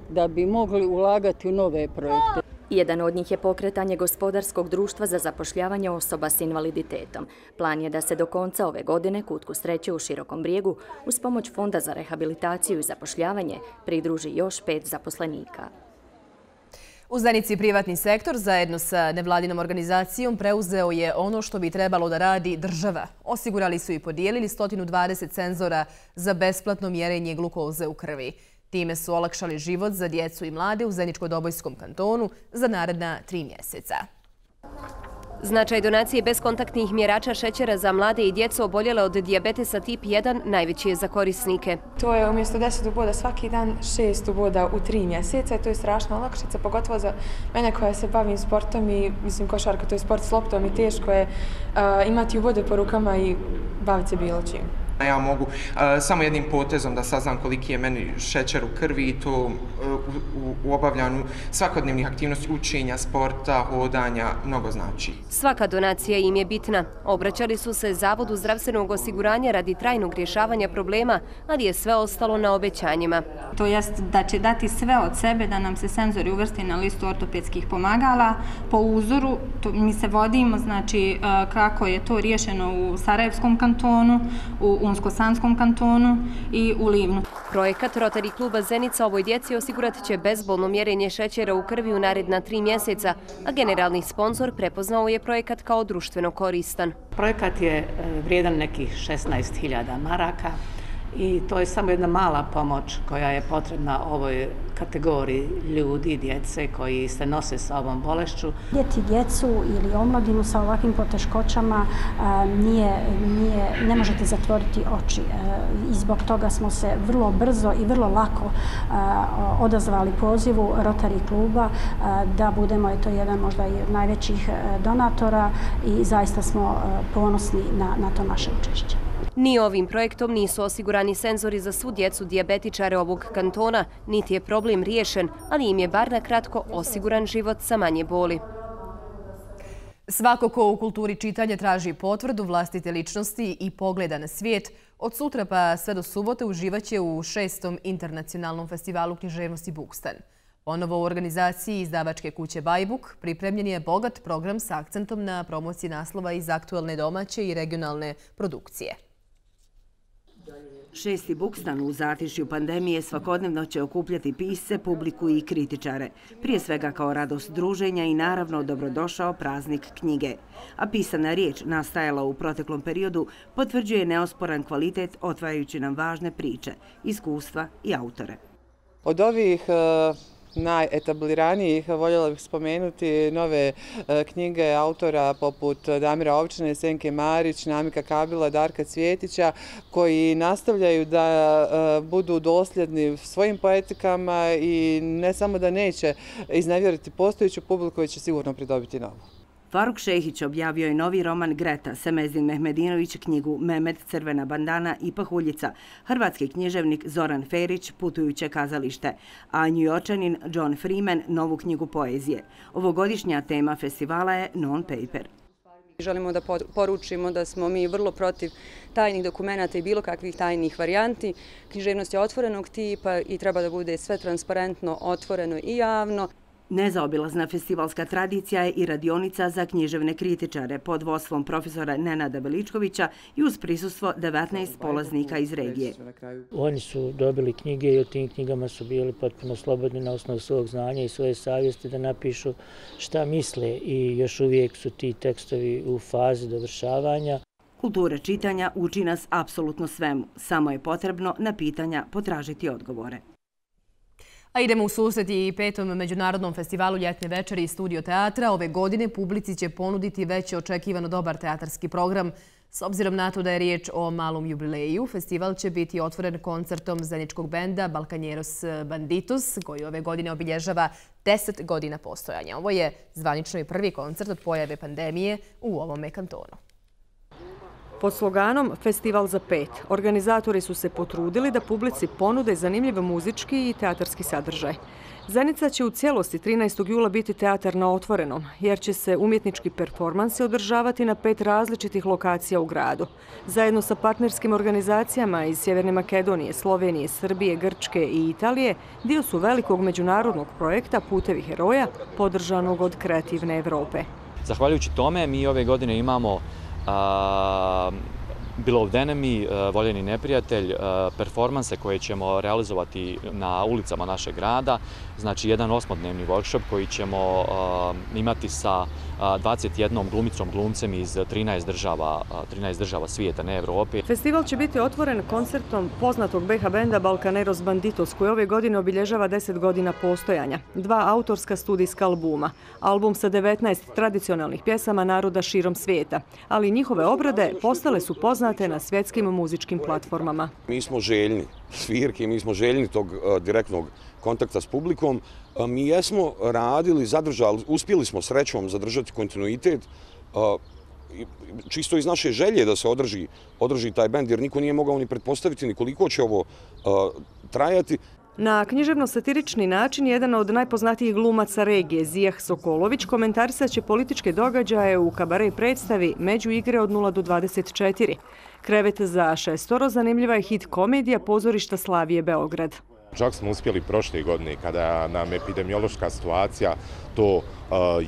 da bi mogli ulagati u nove projekte. Jedan od njih je pokretanje gospodarskog društva za zapošljavanje osoba s invaliditetom. Plan je da se do konca ove godine Kutku sreće u Širokom brijegu uz pomoć Fonda za rehabilitaciju i zapošljavanje pridruži još pet zaposlenika. U Zenici privatni sektor zajedno sa nevladinom organizacijom preuzeo je ono što bi trebalo da radi država. Osigurali su i podijelili 120 senzora za besplatno mjerenje glukoze u krvi. Time su olakšali život za djecu i mlade u Zeničko-Dobojskom kantonu za naredna tri mjeseca. Značaj donacije bezkontaktnih mjerača šećera za mlade i djecu oboljele od diabetesa tip 1 najveći je za korisnike. To je umjesto 10 uboda svaki dan 6 uboda u 3 mjeseca i to je strašna olakšica, pogotovo za mene koja se bavim sportom i mislim košarka, to je sport s loptom i teško je imati ubode po rukama i baviti se bilo čim. Ja mogu samo jednim potezom da saznam koliki je meni šećer u krvi i to u, u obavljanju svakodnevnih aktivnosti učenja, sporta, hodanja, mnogo znači. Svaka donacija im je bitna. Obraćali su se Zavodu zdravstvenog osiguranja radi trajnog rješavanja problema, ali je sve ostalo na obećanjima. To jest da će dati sve od sebe da nam se senzori uvrsti na listu ortopedskih pomagala. Po uzoru to, mi se vodimo znači kako je to riješeno u Sarajevskom kantonu, u Unsko-Sanskom kantonu i u Livnu. Projekat Rotary kluba Zenica ovoj djeci osigurat će bezbolno mjerenje šećera u krvi u naredna tri mjeseca, a generalni sponsor prepoznao je projekat kao društveno koristan. Projekat je e, vrijedan nekih 16.000 maraka i to je samo jedna mala pomoć koja je potrebna ovoj kategoriji ljudi, djece koji se nose sa ovom bolešću. Djeti djecu ili omladinu sa ovakvim poteškoćama e, nije, nije, ne možete zatvoriti oči. E, I zbog toga smo se vrlo brzo i vrlo lako e, odazvali pozivu Rotary kluba da budemo eto, jedan možda i najvećih donatora i zaista smo ponosni na, na to naše učešće. Ni ovim projektom nisu osigurani senzori za svu djecu diabetičare ovog kantona, niti je problem riješen, ali im je bar na kratko osiguran život sa manje boli. Svako ko u kulturi čitanja traži potvrdu vlastite ličnosti i pogleda na svijet, od sutra pa sve do subote uživaće u šestom internacionalnom festivalu književnosti Bukstan. Ponovo u organizaciji izdavačke kuće Bajbuk pripremljen je bogat program sa akcentom na promociji naslova iz aktuelne domaće i regionalne produkcije. Šesti Bukstan u zatišju pandemije svakodnevno će okupljati pisce, publiku i kritičare. Prije svega kao radost druženja i naravno dobrodošao praznik knjige. A pisana riječ nastajala u proteklom periodu potvrđuje neosporan kvalitet otvarajući nam važne priče, iskustva i autore. Od ovih eh, najetabliranijih voljela bih spomenuti nove e, knjige autora poput Damira Ovčane, Senke Marić, Namika Kabila, Darka Cvjetića koji nastavljaju da e, budu dosljedni svojim poetikama i ne samo da neće iznevjeriti postojiću publiku, već će sigurno pridobiti novu. Faruk Šehić objavio je novi roman Greta, Semezin Mehmedinović knjigu Mehmed Crvena bandana i Pahuljica, hrvatski književnik Zoran Ferić, Putujuće kazalište, a njujočanin John Freeman, novu knjigu poezije. Ovogodišnja tema festivala je Non-Paper. Želimo da poručimo da smo mi vrlo protiv tajnih dokumenta i bilo kakvih tajnih varijanti. Književnost je otvorenog tipa i treba da bude sve transparentno, otvoreno i javno. Nezaobilazna festivalska tradicija je i radionica za književne kritičare pod vodstvom profesora Nenada Veličkovića i uz prisustvo 19 polaznika iz regije. Oni su dobili knjige i o tim knjigama su bili potpuno slobodni na osnovu svog znanja i svoje savjesti da napišu šta misle i još uvijek su ti tekstovi u fazi dovršavanja. Kultura čitanja uči nas apsolutno svemu, samo je potrebno na pitanja potražiti odgovore. A idemo u susret i petom Međunarodnom festivalu Ljetne večeri i studio teatra. Ove godine publici će ponuditi već očekivano dobar teatarski program. S obzirom na to da je riječ o malom jubileju, festival će biti otvoren koncertom zaničkog benda Balkanjeros Banditos, koji ove godine obilježava 10 godina postojanja. Ovo je zvanično i prvi koncert od pojave pandemije u ovome kantonu. Pod sloganom Festival za pet, organizatori su se potrudili da publici ponude zanimljiv muzički i teatarski sadržaj. Zenica će u cijelosti 13. jula biti teatar na otvorenom, jer će se umjetnički performansi održavati na pet različitih lokacija u gradu. Zajedno sa partnerskim organizacijama iz Sjeverne Makedonije, Slovenije, Srbije, Grčke i Italije, dio su velikog međunarodnog projekta Putevi heroja, podržanog od Kreativne Evrope. Zahvaljujući tome, mi ove godine imamo Below the Enemy, e, Voljeni neprijatelj, e, performanse koje ćemo realizovati na ulicama našeg grada, znači jedan osmodnevni workshop koji ćemo imati sa 21 glumicom glumcem iz 13 država, 13 država svijeta, ne Evrope. Festival će biti otvoren koncertom poznatog BH benda Balkaneros Banditos koji ove godine obilježava 10 godina postojanja. Dva autorska studijska albuma. Album sa 19 tradicionalnih pjesama naroda širom svijeta, ali njihove obrade postale su poznate na svjetskim muzičkim platformama. Mi smo željni svirke, mi smo željni tog e, direktnog kontakta s publikom. E, mi jesmo radili, zadržali, uspjeli smo srećom zadržati kontinuitet e, čisto iz naše želje da se održi, održi taj bend, jer niko nije mogao ni pretpostaviti ni koliko će ovo trajati. Na književno-satirični način, jedan od najpoznatijih glumaca regije, Zijah Sokolović, komentarisat će političke događaje u kabarej predstavi među igre od 0 do 24. Krevet za šestoro zanimljiva je hit komedija pozorišta Slavije Beograd. Čak smo uspjeli prošle godine kada nam epidemiološka situacija to uh,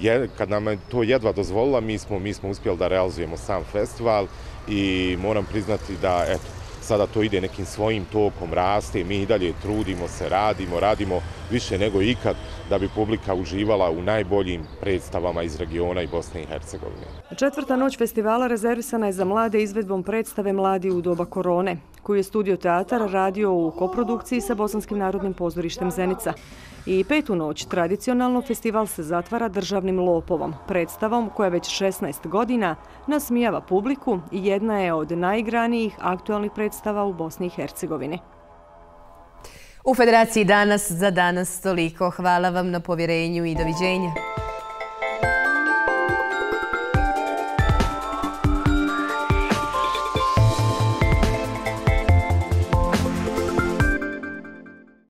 je, kad nam je to jedva dozvolila, mi smo, mi smo uspjeli da realizujemo sam festival i moram priznati da eto, sada to ide nekim svojim tokom, raste, mi i dalje trudimo se, radimo, radimo više nego ikad da bi publika uživala u najboljim predstavama iz regiona i Bosne i Hercegovine. Četvrta noć festivala rezervisana je za mlade izvedbom predstave Mladi u doba korone, koju je studio teatar radio u koprodukciji sa Bosanskim narodnim pozorištem Zenica. I petu noć tradicionalno festival se zatvara državnim lopovom, predstavom koja već 16 godina nasmijava publiku i jedna je od najigranijih aktualnih predstava u Bosni i Hercegovini. U Federaciji danas za danas toliko. Hvala vam na povjerenju i doviđenja.